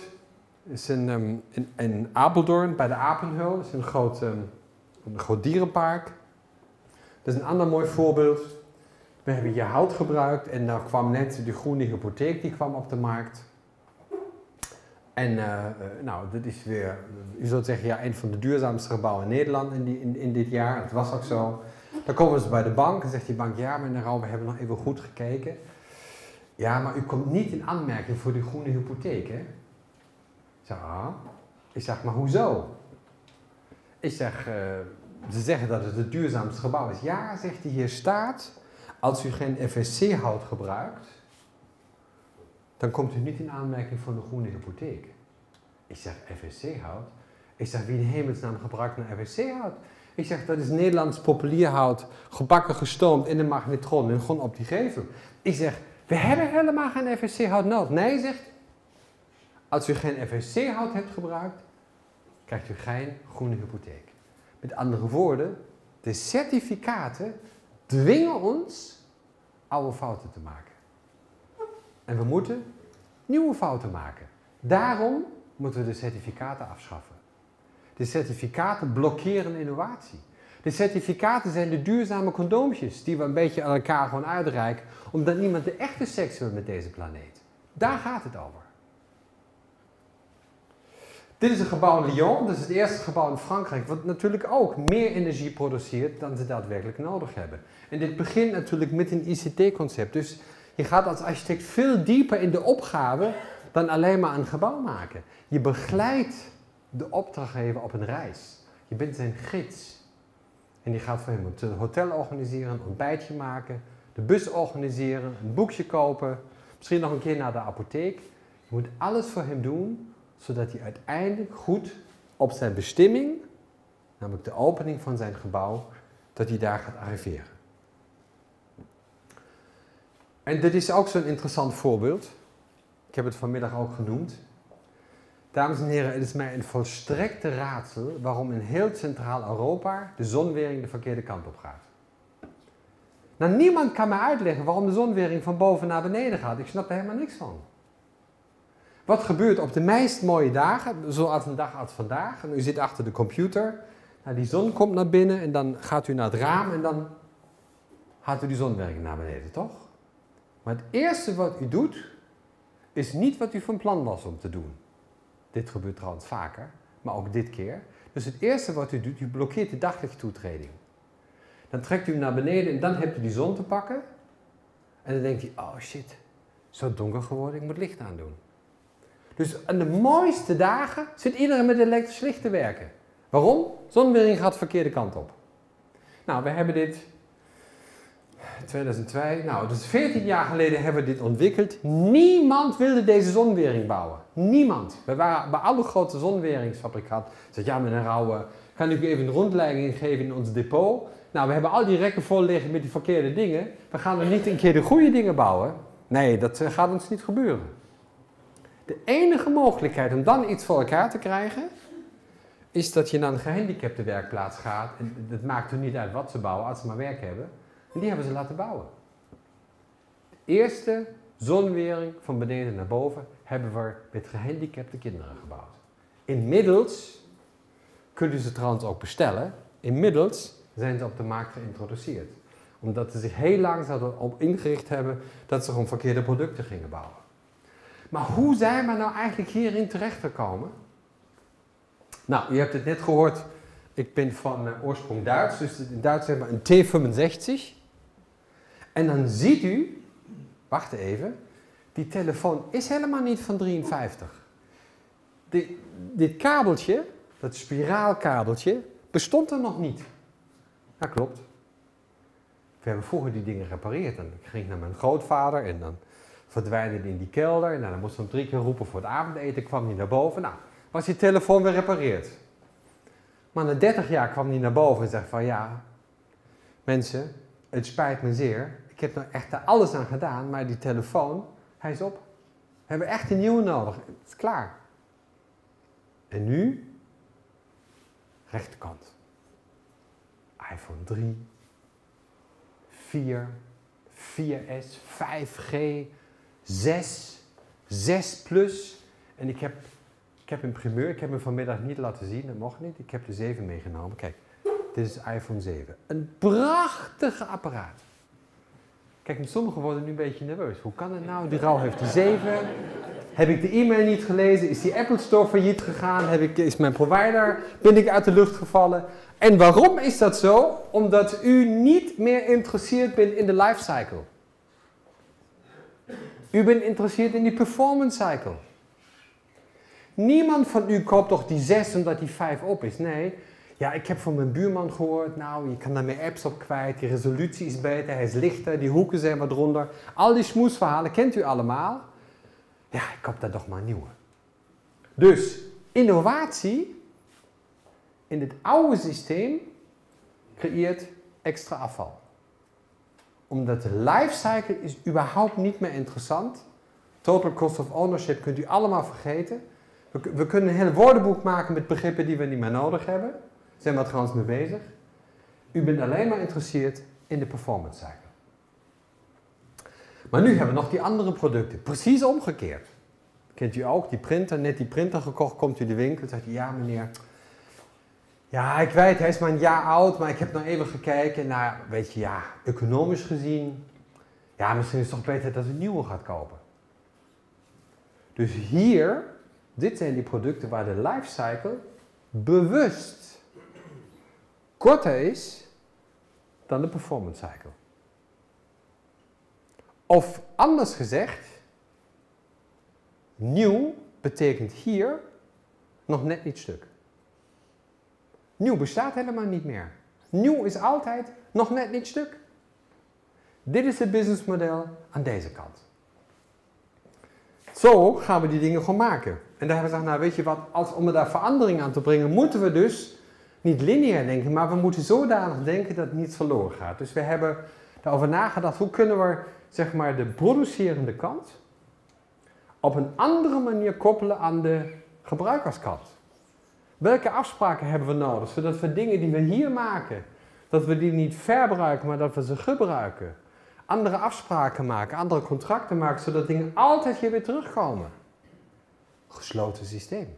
Is in, um, in, in, Apeldoorn bij de Apenhul. Dat is een groot, um, een groot dierenpark. Dat is een ander mooi voorbeeld. We hebben hier hout gebruikt en daar kwam net de groene hypotheek die kwam op de markt. En uh, nou, dit is weer, u zult zeggen, ja, een van de duurzaamste gebouwen in Nederland in, in dit jaar. Dat was ook zo. Dan komen ze bij de bank en zegt die bank, ja meneer Rauw, we hebben nog even goed gekeken. Ja, maar u komt niet in aanmerking voor die groene hypotheek, hè? Ik zeg. Ik zeg, maar hoezo? Ik zeg, uh, ze zeggen dat het het duurzaamste gebouw is. Ja, zegt hij, hier staat als u geen FSC-hout gebruikt, dan komt u niet in aanmerking voor een groene hypotheek. Ik zeg FSC-hout? Ik zeg, wie in hemelsnaam gebruikt een FSC-hout? Ik zeg, dat is Nederlands populierhout, gebakken, gestoomd in een magnetron en gewoon op die gevel. Ik zeg, we hebben helemaal geen FSC-hout nodig. Nee, zegt, als u geen FSC-hout hebt gebruikt, krijgt u geen groene hypotheek. Met andere woorden, de certificaten dwingen ons oude fouten te maken. En we moeten nieuwe fouten maken. Daarom moeten we de certificaten afschaffen. De certificaten blokkeren innovatie. De certificaten zijn de duurzame condoompjes die we een beetje aan elkaar gewoon uitreiken, omdat niemand de echte seks wil met deze planeet. Daar gaat het over. Dit is een gebouw in Lyon, dat is het eerste gebouw in Frankrijk, wat natuurlijk ook meer energie produceert dan ze daadwerkelijk nodig hebben. En dit begint natuurlijk met een ICT-concept. Dus je gaat als architect veel dieper in de opgave dan alleen maar een gebouw maken. Je begeleidt de opdrachtgever op een reis. Je bent zijn gids. En die gaat voor hem een hotel organiseren, een ontbijtje maken, de bus organiseren, een boekje kopen, misschien nog een keer naar de apotheek. Je moet alles voor hem doen, zodat hij uiteindelijk goed op zijn bestemming, namelijk de opening van zijn gebouw, dat hij daar gaat arriveren. En dit is ook zo'n interessant voorbeeld. Ik heb het vanmiddag ook genoemd. Dames en heren, het is mij een volstrekte raadsel waarom in heel Centraal-Europa de zonwering de verkeerde kant op gaat. Nou, niemand kan mij uitleggen waarom de zonwering van boven naar beneden gaat. Ik snap er helemaal niks van. Wat gebeurt op de meest mooie dagen, zoals een dag als vandaag, en u zit achter de computer, nou, die zon komt naar binnen en dan gaat u naar het raam en dan gaat u die zonwerking naar beneden, toch? Maar het eerste wat u doet, is niet wat u van plan was om te doen. Dit gebeurt trouwens vaker, maar ook dit keer. Dus het eerste wat u doet, u blokkeert de daglichttoetreding. Dan trekt u hem naar beneden en dan hebt u die zon te pakken. En dan denkt u, oh shit, zo donker geworden, ik moet licht aandoen. Dus aan de mooiste dagen zit iedereen met elektrisch licht te werken. Waarom? Zonwering gaat de verkeerde kant op. Nou, we hebben dit 2002, nou, dus 14 jaar geleden hebben we dit ontwikkeld. Niemand wilde deze zonwering bouwen. Niemand. We waren bij alle grote zonweringsfabrikanten. Zeg ja, meneer Rauwe, kan ik u even een rondleiding geven in ons depot? Nou, we hebben al die rekken vol liggen met die verkeerde dingen. We gaan er niet een keer de goede dingen bouwen. Nee, dat eh, gaat ons niet gebeuren. De enige mogelijkheid om dan iets voor elkaar te krijgen, is dat je naar een gehandicapte werkplaats gaat. En het maakt er niet uit wat ze bouwen, als ze maar werk hebben. En die hebben ze laten bouwen. De eerste zonwering van beneden naar boven hebben we met gehandicapte kinderen gebouwd. Inmiddels kunnen ze trouwens ook bestellen. Inmiddels zijn ze op de markt geïntroduceerd. Omdat ze zich heel lang op ingericht hebben dat ze gewoon verkeerde producten gingen bouwen. Maar hoe zijn we nou eigenlijk hierin terechtgekomen? Nou, je hebt het net gehoord. Ik ben van uh, oorsprong Duits, dus in Duits zeg maar een T65. En dan ziet u, wacht even, die telefoon is helemaal niet van 53. Dit, dit kabeltje, dat spiraalkabeltje, bestond er nog niet. Dat klopt. We hebben vroeger die dingen gerepareerd. En ik ging naar mijn grootvader en dan verdwijnde hij in die kelder. En dan moest hij hem drie keer roepen voor het avondeten, kwam hij naar boven. Nou, was die telefoon weer repareerd. Maar na 30 jaar kwam hij naar boven en zei van ja, mensen, het spijt me zeer. Ik heb er echt alles aan gedaan, maar die telefoon, hij is op. We hebben echt een nieuwe nodig. Het is klaar. En nu, rechterkant. iPhone 3, 4, 4S, 5G, 6, 6 Plus. En ik heb, ik heb een primeur, ik heb hem vanmiddag niet laten zien, dat mocht niet. Ik heb de 7 meegenomen. Kijk, dit is iPhone 7. Een prachtige apparaat. Kijk, sommigen worden nu een beetje nerveus. Hoe kan het nou? Die rouw heeft de 7. Heb ik de e-mail niet gelezen? Is die Apple Store failliet gegaan? Heb ik, is mijn provider, ben ik uit de lucht gevallen? En waarom is dat zo? Omdat u niet meer geïnteresseerd bent in de lifecycle. U bent geïnteresseerd in die performance cycle. Niemand van u koopt toch die 6 omdat die 5 op is. Nee, ja, ik heb van mijn buurman gehoord, nou, je kan daar meer apps op kwijt, die resolutie is beter, hij is lichter, die hoeken zijn wat ronder. Al die smoesverhalen kent u allemaal. Ja, ik koop daar toch maar een nieuwe. Dus, innovatie in het oude systeem creëert extra afval. Omdat de lifecycle is überhaupt niet meer interessant. Total cost of ownership kunt u allemaal vergeten. We, we kunnen een heel woordenboek maken met begrippen die we niet meer nodig hebben zijn we trouwens mee bezig. U bent alleen maar geïnteresseerd in de performance cycle. Maar nu hebben we nog die andere producten. Precies omgekeerd. Kent u ook die printer? Net die printer gekocht, komt u de winkel. Zegt u, ja meneer. Ja, ik weet, hij is maar een jaar oud, maar ik heb nog even gekeken. Nou, weet je, ja, economisch gezien. Ja, misschien is het toch beter dat u een nieuwe gaat kopen. Dus hier Dit zijn die producten waar de lifecycle bewust korter is dan de performance cycle. Of anders gezegd, nieuw betekent hier nog net niet stuk. Nieuw bestaat helemaal niet meer. Nieuw is altijd nog net niet stuk. Dit is het businessmodel aan deze kant. Zo gaan we die dingen gewoon maken. En daar hebben we gezegd, nou weet je wat, als, om er daar verandering aan te brengen, moeten we dus niet lineair denken, maar we moeten zodanig denken dat niets verloren gaat. Dus we hebben daarover nagedacht, hoe kunnen we zeg maar, de producerende kant op een andere manier koppelen aan de gebruikerskant. Welke afspraken hebben we nodig, zodat we dingen die we hier maken, dat we die niet verbruiken, maar dat we ze gebruiken. Andere afspraken maken, andere contracten maken, zodat dingen altijd hier weer terugkomen. Gesloten systeem.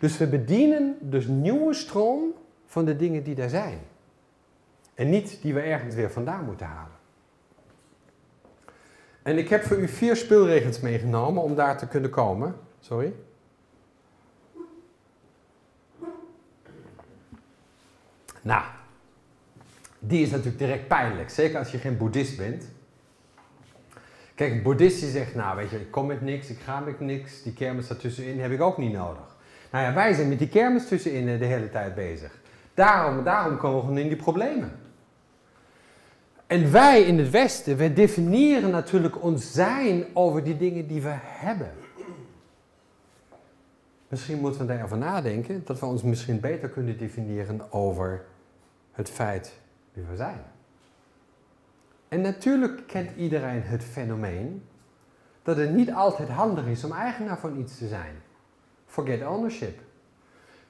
Dus we bedienen dus nieuwe stroom van de dingen die er zijn. En niet die we ergens weer vandaan moeten halen. En ik heb voor u vier speelregels meegenomen om daar te kunnen komen. Sorry. Nou, die is natuurlijk direct pijnlijk. Zeker als je geen boeddhist bent. Kijk, een boeddhist die zegt, nou weet je, ik kom met niks, ik ga met niks. Die kermis daartussenin heb ik ook niet nodig. Nou ja, wij zijn met die kermis tussenin de hele tijd bezig. Daarom, daarom komen we in die problemen. En wij in het Westen, wij definiëren natuurlijk ons zijn over die dingen die we hebben. Misschien moeten we daarover nadenken dat we ons misschien beter kunnen definiëren over het feit wie we zijn. En natuurlijk kent iedereen het fenomeen dat het niet altijd handig is om eigenaar van iets te zijn. Forget ownership.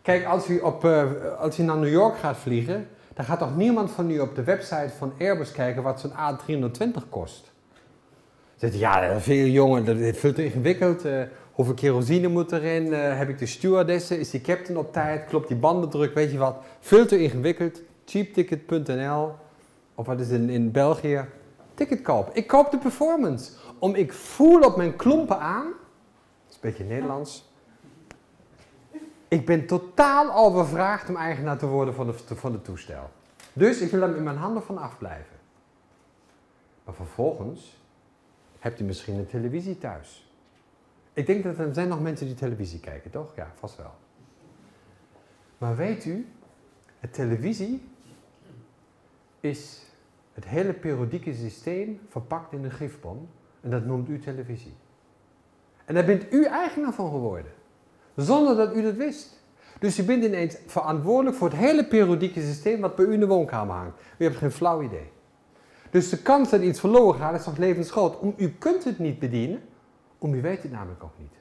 Kijk, als u, op, uh, als u naar New York gaat vliegen, dan gaat toch niemand van u op de website van Airbus kijken wat zo'n A320 kost. Zegt ja, veel jongen, dat is veel te ingewikkeld. Uh, hoeveel kerosine moet erin? Uh, heb ik de stewardessen? Is die captain op tijd? Klopt die bandendruk? Weet je wat? Veel te ingewikkeld. Cheapticket.nl of wat is in, in België? Ticket koop. Ik koop de performance. Om ik voel op mijn klompen aan. Dat is een beetje Nederlands ik ben totaal overvraagd om eigenaar te worden van, de, van het toestel. Dus ik wil daar met mijn handen van afblijven. Maar vervolgens hebt u misschien een televisie thuis. Ik denk dat er zijn nog mensen die televisie kijken, toch? Ja, vast wel. Maar weet u, het televisie is het hele periodieke systeem verpakt in een gifbom. En dat noemt u televisie. En daar bent u eigenaar van geworden. Zonder dat u dat wist. Dus u bent ineens verantwoordelijk voor het hele periodieke systeem wat bij u in de woonkamer hangt. U hebt geen flauw idee. Dus de kans dat iets verloren gaat is nog levensgroot. Om, u kunt het niet bedienen, om u weet het namelijk ook niet.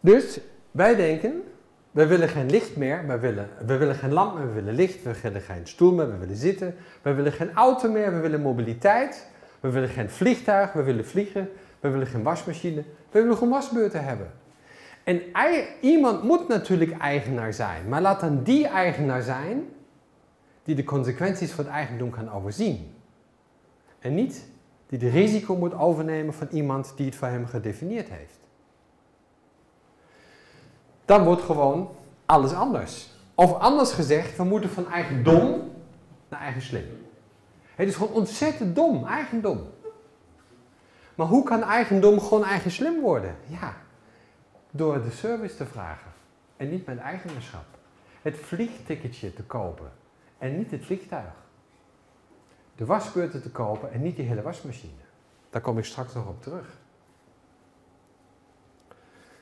Dus wij denken, we willen geen licht meer, we willen, we willen geen lamp meer, we willen licht, we willen geen stoel meer, we willen zitten, we willen geen auto meer, we willen mobiliteit. We willen geen vliegtuig, we willen vliegen. We willen geen wasmachine. We willen gewoon wasbeurten hebben. En iemand moet natuurlijk eigenaar zijn. Maar laat dan die eigenaar zijn die de consequenties van het eigendom kan overzien. En niet die de risico moet overnemen van iemand die het voor hem gedefinieerd heeft. Dan wordt gewoon alles anders. Of anders gezegd, we moeten van eigendom naar eigen slim. Het is gewoon ontzettend dom, eigendom. Maar hoe kan eigendom gewoon eigen slim worden? Ja, door de service te vragen en niet met eigenaarschap. Het vliegticketje te kopen en niet het vliegtuig. De wasbeurten te kopen en niet die hele wasmachine. Daar kom ik straks nog op terug.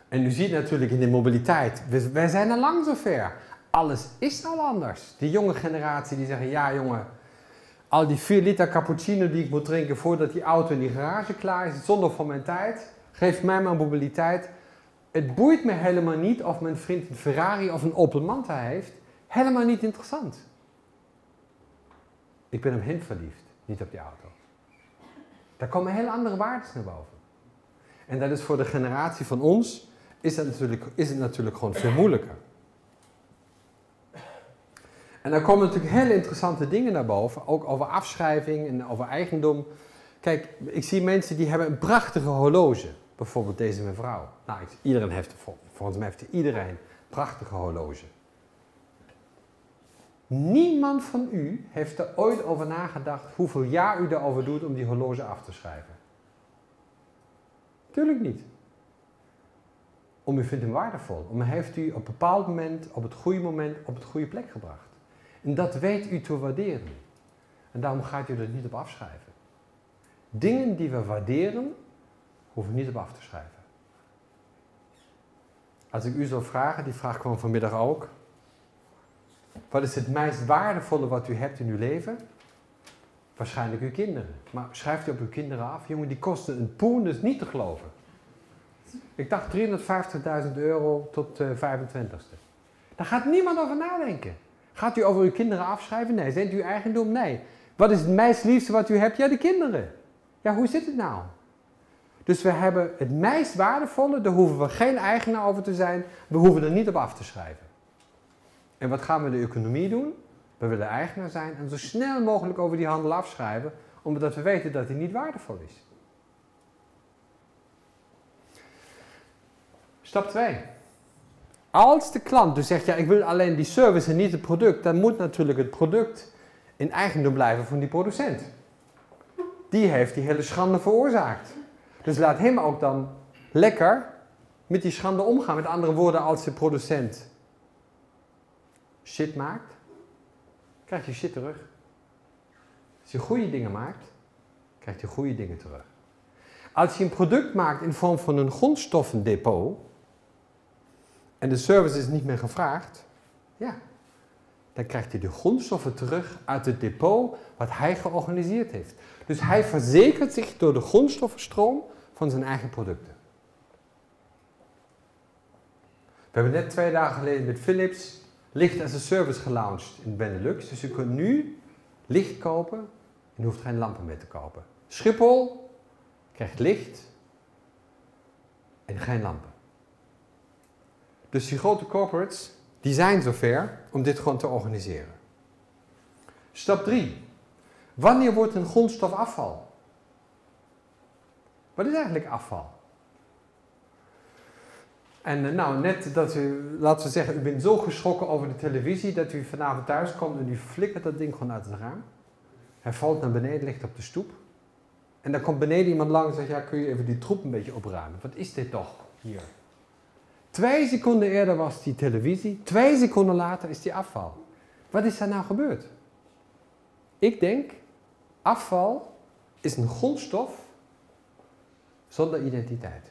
En u ziet natuurlijk in de mobiliteit, wij zijn al lang zover. Alles is al anders. Die jonge generatie die zeggen, ja jongen, al die 4 liter cappuccino die ik moet drinken voordat die auto in die garage klaar is, zonder van mijn tijd. Geef mij mijn mobiliteit. Het boeit me helemaal niet of mijn vriend een Ferrari of een Opel Manta heeft. Helemaal niet interessant. Ik ben hem verliefd, niet op die auto. Daar komen hele andere waarden naar boven. En dat is voor de generatie van ons, is, dat natuurlijk, is het natuurlijk gewoon veel moeilijker. En dan komen natuurlijk hele interessante dingen naar boven, ook over afschrijving en over eigendom. Kijk, ik zie mensen die hebben een prachtige horloge. Bijvoorbeeld deze mevrouw. Nou, iedereen heeft, volgens mij heeft iedereen een prachtige horloge. Niemand van u heeft er ooit over nagedacht hoeveel jaar u erover doet om die horloge af te schrijven. Tuurlijk niet. Om u vindt hem waardevol. Om heeft u op een bepaald moment, op het goede moment, op het goede plek gebracht. En dat weet u te waarderen. En daarom gaat u er niet op afschrijven. Dingen die we waarderen, hoeven niet op af te schrijven. Als ik u zou vragen, die vraag kwam vanmiddag ook. Wat is het meest waardevolle wat u hebt in uw leven? Waarschijnlijk uw kinderen. Maar schrijft u op uw kinderen af? Jongen, die kosten een poen, dus niet te geloven. Ik dacht 350.000 euro tot de 25ste. Daar gaat niemand over nadenken. Gaat u over uw kinderen afschrijven? Nee. Het uw eigendom? Nee. Wat is het meest liefste wat u hebt? Ja, de kinderen. Ja, hoe zit het nou? Dus we hebben het meest waardevolle, daar hoeven we geen eigenaar over te zijn. We hoeven er niet op af te schrijven. En wat gaan we de economie doen? We willen eigenaar zijn en zo snel mogelijk over die handel afschrijven, omdat we weten dat die niet waardevol is. Stap 2. Als de klant dus zegt, ja, ik wil alleen die service en niet het product, dan moet natuurlijk het product in eigendom blijven van die producent. Die heeft die hele schande veroorzaakt. Dus laat hem ook dan lekker met die schande omgaan. Met andere woorden, als de producent shit maakt, krijg je shit terug. Als je goede dingen maakt, krijg je goede dingen terug. Als je een product maakt in vorm van een grondstoffendepot en de service is niet meer gevraagd, ja, dan krijgt hij de grondstoffen terug uit het depot wat hij georganiseerd heeft. Dus hij verzekert zich door de grondstoffenstroom van zijn eigen producten. We hebben net twee dagen geleden met Philips licht as a service gelaunched in Benelux. Dus u kunt nu licht kopen en hoeft geen lampen meer te kopen. Schiphol krijgt licht en geen lampen. Dus die grote corporates, die zijn zover om dit gewoon te organiseren. Stap 3. Wanneer wordt een grondstof afval? Wat is eigenlijk afval? En eh, nou, net dat u, laten we zeggen, u bent zo geschrokken over de televisie dat u vanavond thuis komt en u flikkert dat ding gewoon uit het raam. Hij valt naar beneden, ligt op de stoep. En dan komt beneden iemand langs en zegt, ja, kun je even die troep een beetje opruimen? Wat is dit toch hier? Twee seconden eerder was die televisie, twee seconden later is die afval. Wat is daar nou gebeurd? Ik denk, afval is een grondstof zonder identiteit.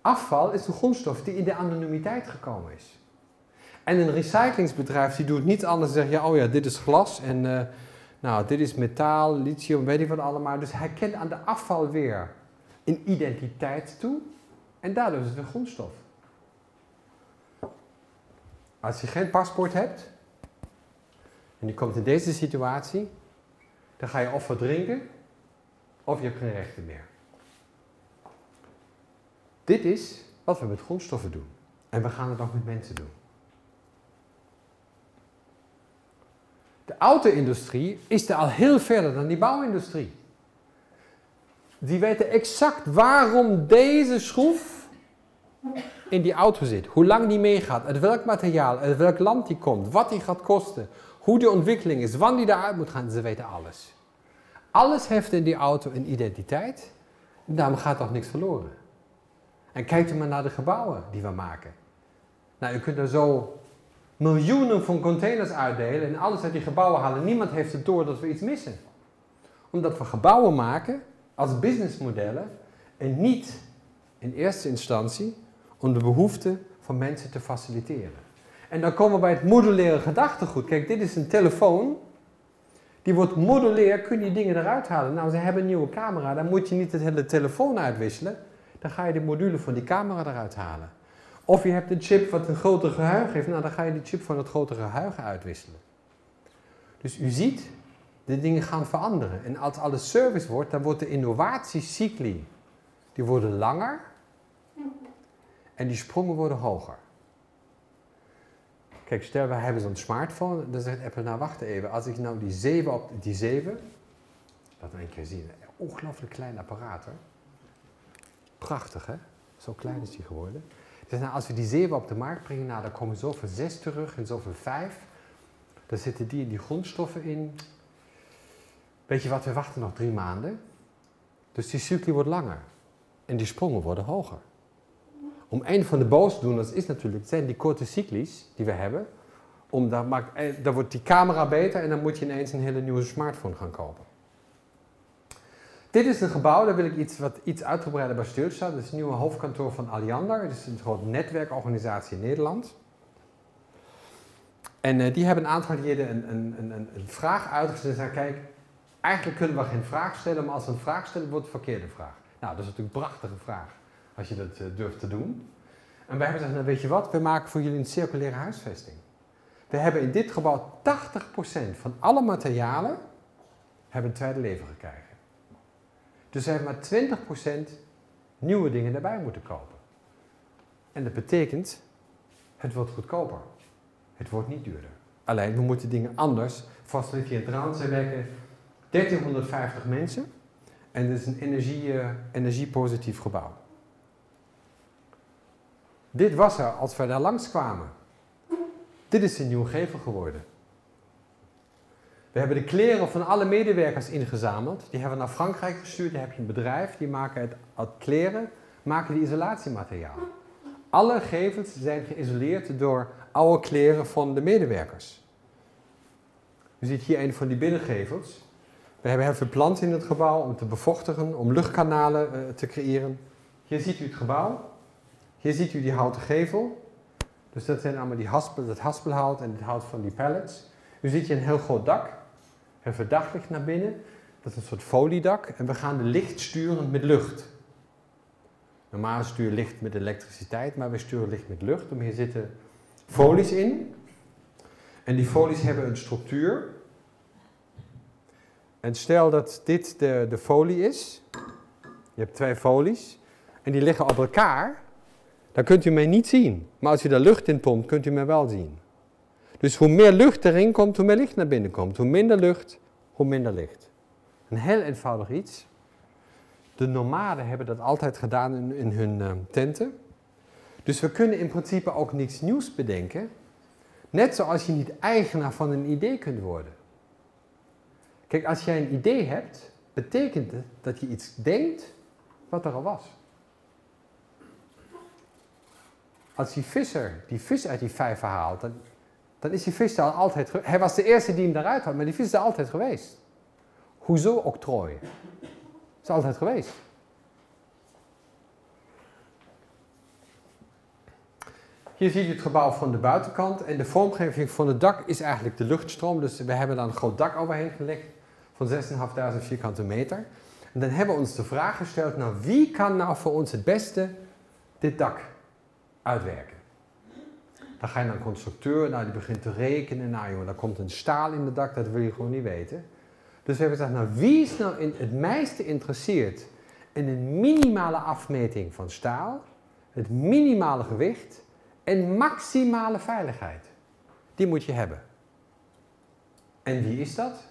Afval is een grondstof die in de anonimiteit gekomen is. En een recyclingsbedrijf die doet niets anders dan zegt, ja, oh ja, dit is glas en uh, nou, dit is metaal, lithium, weet ik wat allemaal. Dus hij kent aan de afval weer een identiteit toe en daardoor is het een grondstof. Als je geen paspoort hebt en je komt in deze situatie, dan ga je of wat drinken of je hebt geen rechten meer. Dit is wat we met grondstoffen doen. En we gaan het ook met mensen doen. De auto-industrie is er al heel verder dan die bouwindustrie. Die weten exact waarom deze schroef in die auto zit. Hoe lang die meegaat, uit welk materiaal, uit welk land die komt, wat die gaat kosten, hoe de ontwikkeling is, wanneer die eruit moet gaan. Ze weten alles. Alles heeft in die auto een identiteit. Daarom gaat toch niks verloren. En kijkt u maar naar de gebouwen die we maken. Nou, u kunt er zo miljoenen van containers uitdelen en alles uit die gebouwen halen. Niemand heeft het door dat we iets missen. Omdat we gebouwen maken als businessmodellen en niet in eerste instantie om de behoeften van mensen te faciliteren. En dan komen we bij het modulaire gedachtegoed. Kijk, dit is een telefoon. Die wordt modulair, kun je dingen eruit halen. Nou, ze hebben een nieuwe camera, dan moet je niet het hele telefoon uitwisselen dan ga je de module van die camera eruit halen. Of je hebt een chip wat een groter geheugen heeft, nou dan ga je die chip van het grotere geheugen uitwisselen. Dus u ziet, de dingen gaan veranderen. En als alles service wordt, dan wordt de innovatiecycli, die worden langer en die sprongen worden hoger. Kijk, stel wij hebben zo'n smartphone, dan zegt Apple, nou wacht even, als ik nou die 7 op die 7, Laten we een keer zien. Ongelooflijk klein apparaat. Prachtig hè? Zo klein is die geworden. Dus nou, als we die zeven op de markt brengen, nou, dan komen zoveel zes terug en zoveel vijf. Dan zitten die en die grondstoffen in. Weet je wat, we wachten nog drie maanden. Dus die cycli wordt langer. En die sprongen worden hoger. Om een van de boosdoeners is natuurlijk, zijn die korte cyclies die we hebben. Om, dan, maakt, eh, dan wordt die camera beter en dan moet je ineens een hele nieuwe smartphone gaan kopen. Dit is een gebouw, daar wil ik iets, wat iets uitgebreider bij stilstaan. Dat is het nieuwe hoofdkantoor van Alliander. Het is een grote netwerkorganisatie in Nederland. En uh, die hebben een aantal keer een, een, een, een, vraag uitgezet zeggen, kijk, eigenlijk kunnen we geen vraag stellen, maar als we een vraag stellen, wordt het verkeerde vraag. Nou, dat is natuurlijk een prachtige vraag, als je dat uh, durft te doen. En wij hebben gezegd, nou weet je wat, we maken voor jullie een circulaire huisvesting. We hebben in dit gebouw 80% van alle materialen hebben een tweede leven gekregen. Dus we hebben maar 20% nieuwe dingen erbij moeten kopen. En dat betekent, het wordt goedkoper. Het wordt niet duurder. Alleen, we moeten dingen anders faciliteren. Trouwens, ze werken 1350 mensen. En het is een energie, uh, energiepositief gebouw. Dit was er als we daar langs kwamen. Dit is een nieuwe gevel geworden. We hebben de kleren van alle medewerkers ingezameld. Die hebben we naar Frankrijk gestuurd. Daar heb je een bedrijf, die maken het, kleren, maken die isolatiemateriaal. Alle gevels zijn geïsoleerd door oude kleren van de medewerkers. U ziet hier een van die binnengevels. We hebben heel veel planten in het gebouw om te bevochtigen, om luchtkanalen uh, te creëren. Hier ziet u het gebouw. Hier ziet u die houten gevel. Dus dat zijn allemaal die haspel, dat haspelhout en het hout van die pallets. U ziet hier een heel groot dak. Even daglicht naar binnen. Dat is een soort foliedak. En we gaan de licht sturen met lucht. Normaal stuur je licht met elektriciteit, maar we sturen licht met lucht. Om hier zitten folies in. En die folies hebben een structuur. En stel dat dit de, de folie is. Je hebt twee folies. En die liggen op elkaar. Dan kunt u mij niet zien. Maar als u daar lucht in pompt, kunt u mij wel zien. Dus hoe meer lucht erin komt, hoe meer licht naar binnen komt. Hoe minder lucht, hoe minder licht. Een heel eenvoudig iets. De nomaden hebben dat altijd gedaan in, hun uh, tenten. Dus we kunnen in principe ook niets nieuws bedenken. Net zoals je niet eigenaar van een idee kunt worden. Kijk, als jij een idee hebt, betekent het dat je iets denkt wat er al was. Als die visser die vis uit die vijver haalt, dan is die vis daar altijd Hij was de eerste die hem daaruit had, maar die vis is er altijd geweest. Hoezo octrooi? Is altijd geweest. Hier zie je het gebouw van de buitenkant en de vormgeving van het dak is eigenlijk de luchtstroom. Dus we hebben daar een groot dak overheen gelegd van 6.500 vierkante meter. En dan hebben we ons de vraag gesteld, nou wie kan nou voor ons het beste dit dak uitwerken? Dan ga je naar een constructeur, nou die begint te rekenen. Nou jongen, daar komt een staal in het dak, dat wil je gewoon niet weten. Dus we hebben gezegd, nou wie is nou in het meeste geïnteresseerd in een minimale afmeting van staal, het minimale gewicht en maximale veiligheid? Die moet je hebben. En wie is dat?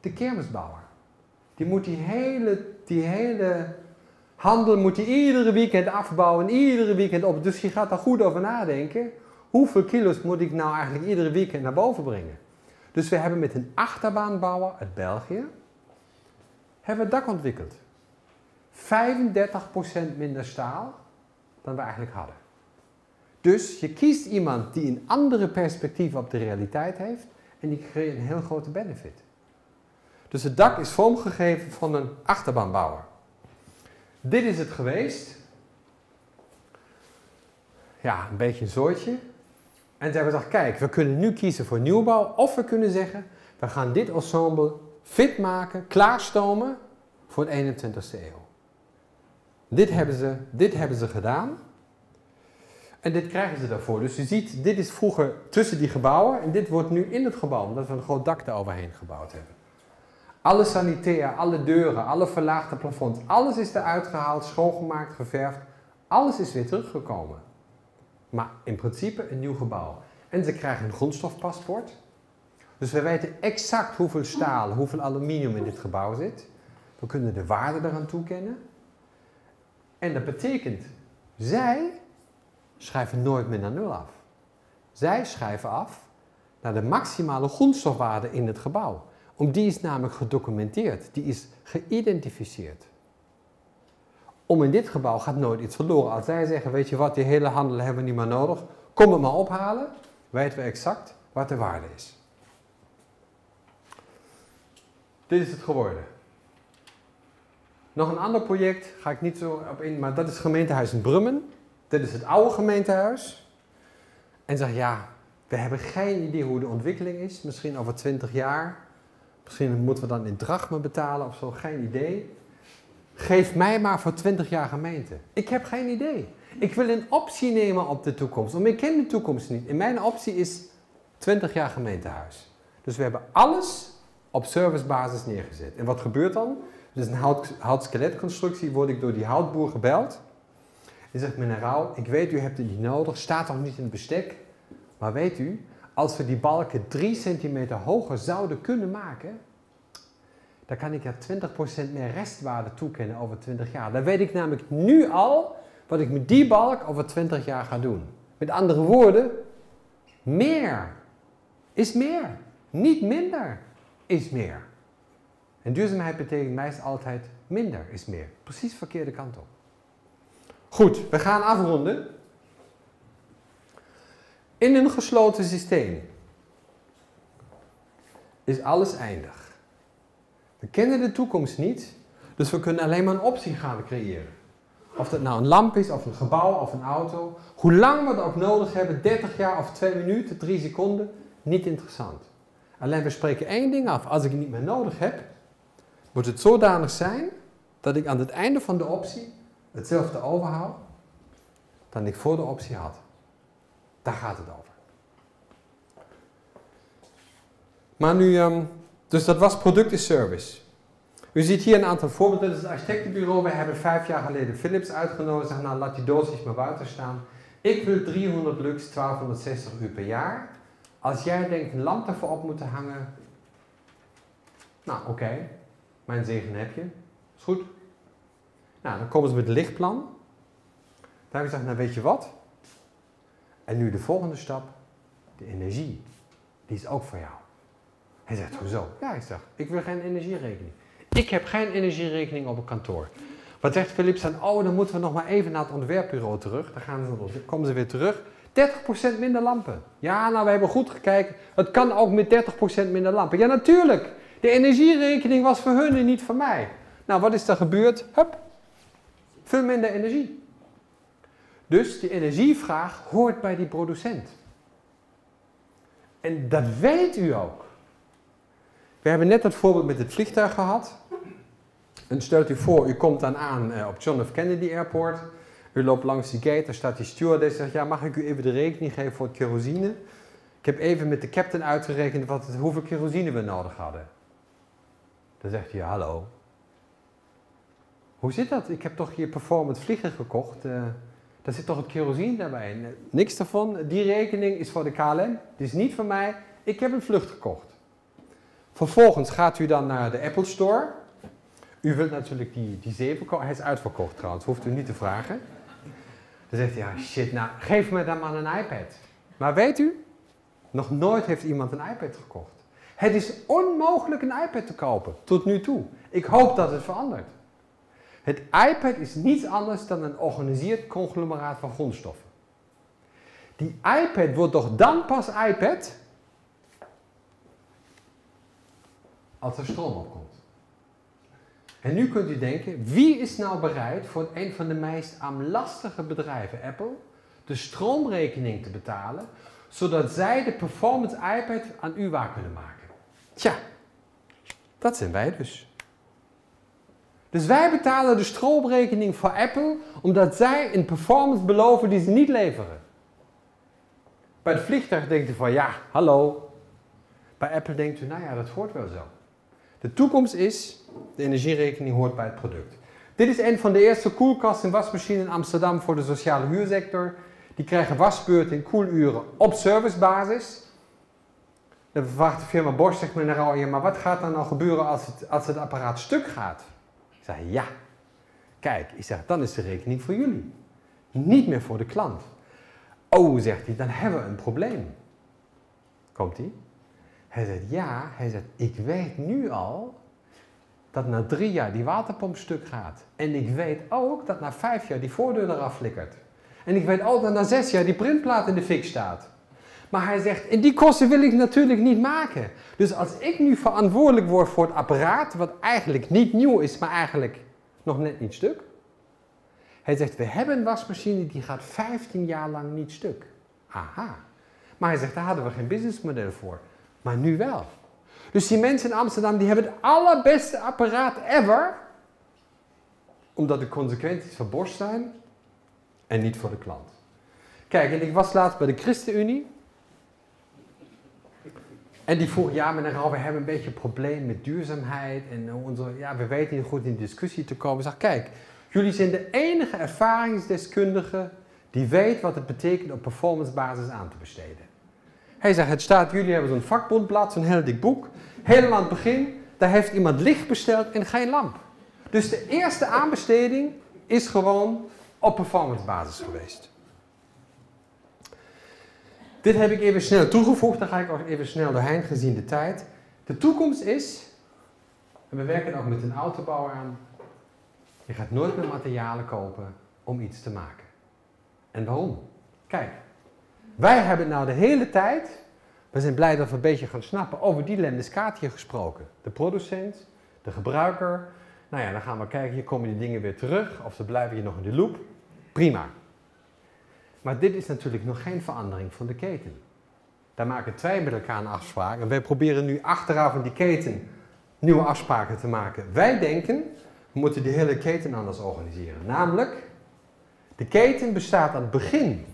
De kermisbouwer. Die moet die hele, die hele handel moet hij iedere weekend afbouwen, iedere weekend op. Dus je gaat daar goed over nadenken. Hoeveel kilo's moet ik nou eigenlijk iedere weekend naar boven brengen? Dus we hebben met een achterbaanbouwer uit België hebben we dak ontwikkeld. 35% minder staal dan we eigenlijk hadden. Dus je kiest iemand die een andere perspectief op de realiteit heeft en die creëert een heel grote benefit. Dus het dak is vormgegeven van een achterbaanbouwer. Dit is het geweest. Ja, een beetje een soortje. En ze hebben gezegd, kijk, we kunnen nu kiezen voor nieuwbouw. Of we kunnen zeggen, we gaan dit ensemble fit maken, klaarstomen voor de 21ste eeuw. Dit hebben ze, dit hebben ze gedaan. En dit krijgen ze daarvoor. Dus je ziet, dit is vroeger tussen die gebouwen. En dit wordt nu in het gebouw, omdat we een groot dak eroverheen gebouwd hebben. Alle sanitair, alle deuren, alle verlaagde plafonds, alles is eruit gehaald, schoongemaakt, geverfd. Alles is weer teruggekomen. Maar in principe een nieuw gebouw. En ze krijgen een grondstofpaspoort. Dus we weten exact hoeveel staal, hoeveel aluminium in dit gebouw zit. We kunnen de waarde eraan toekennen. En dat betekent, zij schrijven nooit meer naar nul af. Zij schrijven af naar de maximale grondstofwaarde in het gebouw. Om die is namelijk gedocumenteerd, die is geïdentificeerd. Om in dit gebouw gaat nooit iets verloren. Als zij zeggen, weet je wat, die hele handel hebben we niet meer nodig, kom het maar ophalen, weten we exact wat de waarde is. Dit is het geworden. Nog een ander project, ga ik niet zo op in, maar dat is het gemeentehuis in Brummen. Dit is het oude gemeentehuis. En zeg ja, we hebben geen idee hoe de ontwikkeling is. Misschien over 20 jaar. Misschien moeten we dan in drachmen betalen of zo, geen idee. Geef mij maar voor 20 jaar gemeente. Ik heb geen idee. Ik wil een optie nemen op de toekomst, want ik ken de toekomst niet. En mijn optie is 20 jaar gemeentehuis. Dus we hebben alles op servicebasis neergezet. En wat gebeurt dan? Dus een hout, houtskeletconstructie word ik door die houtboer gebeld. En zegt meneer Rauw, ik weet u hebt het niet nodig, staat toch niet in het bestek. Maar weet u, als we die balken 3 centimeter hoger zouden kunnen maken, dan kan ik er 20% meer restwaarde toekennen over 20 jaar. Dan weet ik namelijk nu al wat ik met die balk over 20 jaar ga doen. Met andere woorden, meer is meer. Niet minder is meer. En duurzaamheid betekent meest altijd minder is meer. Precies de verkeerde kant op. Goed, we gaan afronden. In een gesloten systeem is alles eindig. We kennen de toekomst niet, dus we kunnen alleen maar een optie gaan creëren. Of dat nou een lamp is, of een gebouw, of een auto. Hoe lang we het ook nodig hebben, 30 jaar of 2 minuten, 3 seconden, niet interessant. Alleen we spreken één ding af. Als ik het niet meer nodig heb, moet het zodanig zijn dat ik aan het einde van de optie hetzelfde overhoud dan ik voor de optie had. Daar gaat het over. Maar nu, um, dus dat was product is service. U ziet hier een aantal voorbeelden. Dit is het architectenbureau. We hebben vijf jaar geleden Philips uitgenodigd. Zeggen, nou laat die doosjes maar buiten staan. Ik wil 300 lux, 1260 uur per jaar. Als jij denkt een lamp ervoor op moeten hangen. Nou, oké. Mijn zegen heb je. Is goed. Nou, dan komen ze met het lichtplan. Daar heb ik gezegd, nou weet je wat? En nu de volgende stap. De energie. Die is ook voor jou. Hij zegt, hoezo? Ja, ik zeg, ik wil geen energierekening. Ik heb geen energierekening op een kantoor. Wat zegt Philips dan? Oh, dan moeten we nog maar even naar het ontwerpbureau terug. Dan gaan ze, komen ze weer terug. 30% minder lampen. Ja, nou, we hebben goed gekeken. Het kan ook met 30% minder lampen. Ja, natuurlijk. De energierekening was voor hun en niet voor mij. Nou, wat is er gebeurd? Hup. Veel minder energie. Dus de energievraag hoort bij die producent. En dat weet u ook. We hebben net het voorbeeld met het vliegtuig gehad. En stelt u voor, u komt dan aan eh, op John F. Kennedy Airport. U loopt langs die gate, daar staat die stewardess en zegt, ja, mag ik u even de rekening geven voor het kerosine? Ik heb even met de captain uitgerekend wat hoeveel kerosine we nodig hadden. Dan zegt hij, hallo. Hoe zit dat? Ik heb toch hier performance vliegen gekocht. Uh, daar zit toch het kerosine daarbij? Niks ervan. Die rekening is voor de KLM. Het is niet voor mij. Ik heb een vlucht gekocht. Vervolgens gaat u dan naar de Apple Store. U wilt natuurlijk die, die 7 Hij is uitverkocht trouwens, hoeft u niet te vragen. Dan zegt hij, ja shit, nou geef me dan maar een iPad. Maar weet u, nog nooit heeft iemand een iPad gekocht. Het is onmogelijk een iPad te kopen, tot nu toe. Ik hoop dat het verandert. Het iPad is niets anders dan een organiseerd conglomeraat van grondstoffen. Die iPad wordt toch dan pas iPad als er stroom opkomt. En nu kunt u denken, wie is nou bereid voor een van de meest aanlastige bedrijven, Apple, de stroomrekening te betalen, zodat zij de performance iPad aan u waar kunnen maken? Tja, dat zijn wij dus. Dus wij betalen de stroomrekening voor Apple omdat zij een performance beloven die ze niet leveren. Bij het vliegtuig denkt u van ja, hallo. Bij Apple denkt u, nou ja, dat hoort wel zo. De toekomst is, de energierekening hoort bij het product. Dit is een van de eerste koelkasten en wasmachines in Amsterdam voor de sociale huursector. Die krijgen wasbeurten en koeluren op servicebasis. Dan vraagt de firma Bosch, zegt meneer Rauw, ja, maar wat gaat dan nou gebeuren als het, als het apparaat stuk gaat? Ja. Kijk, ik zeg, dan is de rekening voor jullie. Niet meer voor de klant. Oh, zegt hij, dan hebben we een probleem. Komt hij? Hij zegt, ja. Hij zegt, ik weet nu al dat na drie jaar die waterpomp stuk gaat. En ik weet ook dat na vijf jaar die voordeur eraf flikkert. En ik weet ook dat na zes jaar die printplaat in de fik staat. Maar hij zegt, en die kosten wil ik natuurlijk niet maken. Dus als ik nu verantwoordelijk word voor het apparaat, wat eigenlijk niet nieuw is, maar eigenlijk nog net niet stuk. Hij zegt, we hebben een wasmachine die gaat 15 jaar lang niet stuk. Aha. Maar hij zegt, daar hadden we geen businessmodel voor. Maar nu wel. Dus die mensen in Amsterdam, die hebben het allerbeste apparaat ever. Omdat de consequenties van Bosch zijn en niet voor de klant. Kijk, en ik was laatst bij de ChristenUnie. En die vroeg, ja meneer we hebben een beetje een probleem met duurzaamheid. En onze, ja, we weten niet goed in discussie te komen. Ik zeg, kijk, jullie zijn de enige ervaringsdeskundige die weet wat het betekent op performancebasis aan te besteden. Hij zegt, het staat, jullie hebben zo'n vakbondblad, zo'n heel dik boek. Helemaal aan het begin, daar heeft iemand licht besteld en geen lamp. Dus de eerste aanbesteding is gewoon op performancebasis geweest. Dit heb ik even snel toegevoegd, daar ga ik ook even snel doorheen gezien de tijd. De toekomst is, en we werken ook met een autobouwer aan, je gaat nooit meer materialen kopen om iets te maken. En waarom? Kijk, wij hebben nou de hele tijd, we zijn blij dat we een beetje gaan snappen, over die lemniscatio gesproken. De producent, de gebruiker. Nou ja, dan gaan we kijken, hier komen die dingen weer terug, of ze blijven hier nog in de loop. Prima. Maar dit is natuurlijk nog geen verandering van de keten. Daar maken twee met elkaar een afspraak. En wij proberen nu achteraf in die keten nieuwe afspraken te maken. Wij denken, we moeten die hele keten anders organiseren. Namelijk, de keten bestaat aan het begin.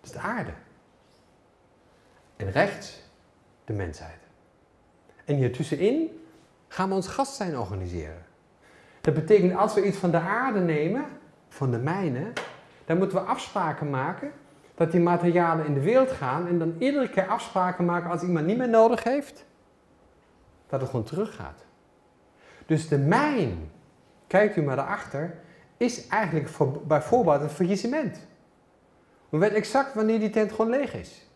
Dat is de aarde. En rechts de mensheid. En hier tussenin gaan we ons gastzijn organiseren. Dat betekent als we iets van de aarde nemen, van de mijnen, dan moeten we afspraken maken dat die materialen in de wereld gaan en dan iedere keer afspraken maken als iemand niet meer nodig heeft, dat het gewoon teruggaat. Dus de mijn, kijkt u maar daarachter, is eigenlijk voor, bijvoorbeeld een faillissement. We weten exact wanneer die tent gewoon leeg is.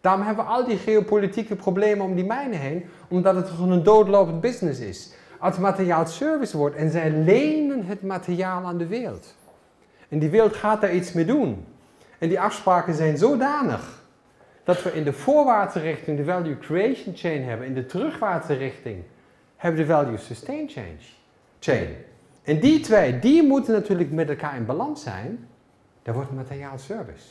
Daarom hebben we al die geopolitieke problemen om die mijnen heen, omdat het gewoon een doodlopend business is. Als materiaal service wordt en zij lenen het materiaal aan de wereld. En die wereld gaat daar iets mee doen. En die afspraken zijn zodanig dat we in de voorwaartse richting de value creation chain hebben, in de terugwaartse richting hebben we de value sustain change, chain. En die twee, die moeten natuurlijk met elkaar in balans zijn. Daar wordt materiaal service.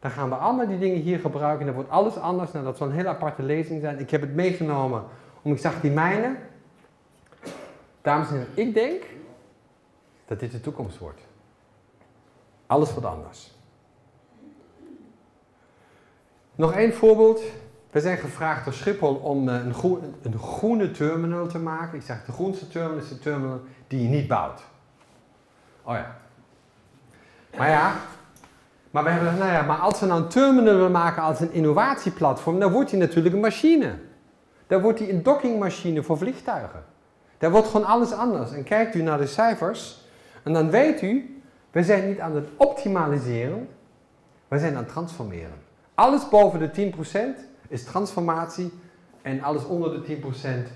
Dan gaan we allemaal die dingen hier gebruiken en dan wordt alles anders. Nou, dat zal een hele aparte lezing zijn. Ik heb het meegenomen omdat ik zag die mijnen. Dames en heren, ik denk dat dit de toekomst wordt. Alles wordt anders. Nog één voorbeeld. We zijn gevraagd door Schiphol om eh, een, een groene terminal te maken. Ik zeg, de groenste terminal is de terminal die je niet bouwt. Oh ja. Maar ja, maar hebben nou ja, maar als we nou een terminal willen maken als een innovatieplatform, dan wordt die natuurlijk een machine. Dan wordt die een dockingmachine voor vliegtuigen. Daar wordt gewoon alles anders. En kijkt u naar de cijfers en dan weet u, we zijn niet aan het optimaliseren, we zijn aan het transformeren. Alles boven de 10% is transformatie en alles onder de 10%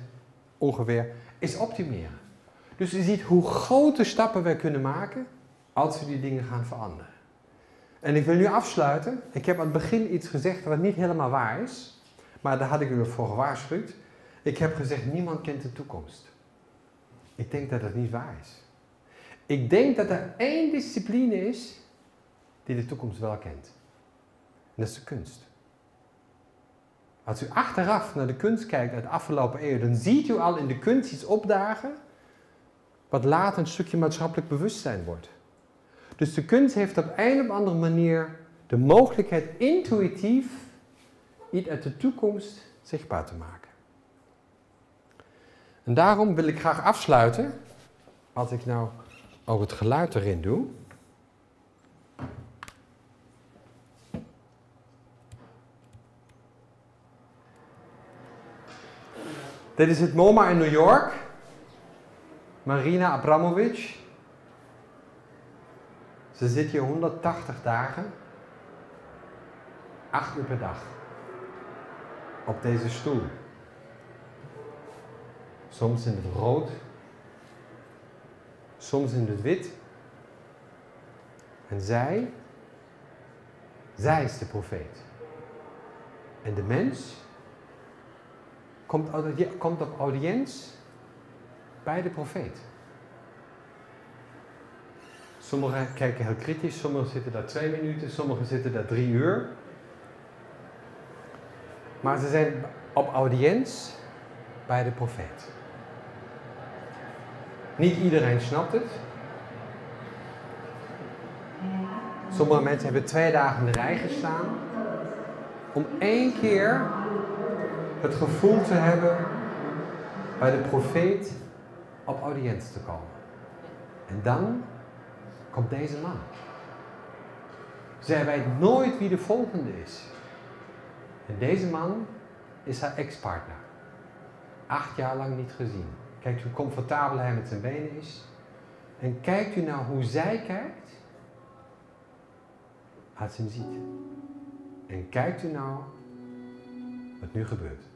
ongeveer is optimeren. Dus u ziet hoe grote stappen wij kunnen maken als we die dingen gaan veranderen. En ik wil nu afsluiten. Ik heb aan het begin iets gezegd wat niet helemaal waar is, maar daar had ik u voor gewaarschuwd. Ik heb gezegd, niemand kent de toekomst. Ik denk dat dat niet waar is. Ik denk dat er één discipline is die de toekomst wel kent. En dat is de kunst. Als u achteraf naar de kunst kijkt uit de afgelopen eeuw, dan ziet u al in de kunst iets opdagen wat later een stukje maatschappelijk bewustzijn wordt. Dus de kunst heeft op een of andere manier de mogelijkheid intuïtief iets uit de toekomst zichtbaar te maken. En daarom wil ik graag afsluiten, als ik nou ook het geluid erin doe. Dit is het MoMA in New York. Marina Abramovic. Ze zit hier 180 dagen, 8 uur per dag, op deze stoel. Soms in het rood, Soms in het wit. En zij, zij is de profeet. En de mens komt, komt op audiënt bij de profeet. Sommigen kijken heel kritisch, sommigen zitten daar twee minuten, sommigen zitten daar drie uur. Maar ze zijn op audiënt bij de profeet. Niet iedereen snapt het. Sommige mensen hebben twee dagen in de rij gestaan om één keer het gevoel te hebben bij de profeet op audiënt te komen. En dan komt deze man. Zij weet nooit wie de volgende is. En deze man is haar ex-partner. Acht jaar lang niet gezien. Kijkt hoe comfortabel hij met zijn benen is. En kijkt u nou hoe zij kijkt als ze hem ziet. En kijkt u nou wat nu gebeurt.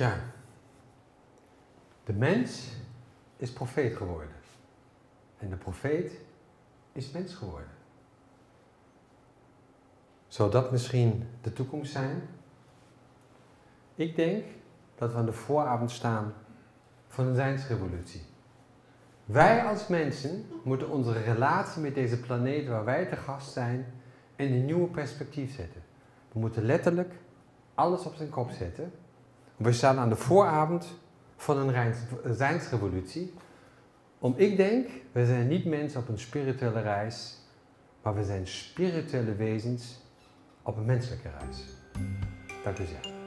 Tja, de mens is profeet geworden. En de profeet is mens geworden. Zou dat misschien de toekomst zijn? Ik denk dat we aan de vooravond staan van een zijnsrevolutie. Wij als mensen moeten onze relatie met deze planeet waar wij te gast zijn in een nieuwe perspectief zetten. We moeten letterlijk alles op zijn kop zetten we staan aan de vooravond van een zijnsrevolutie. Om ik denk, we zijn niet mensen op een spirituele reis, maar we zijn spirituele wezens op een menselijke reis. Dank u zeer.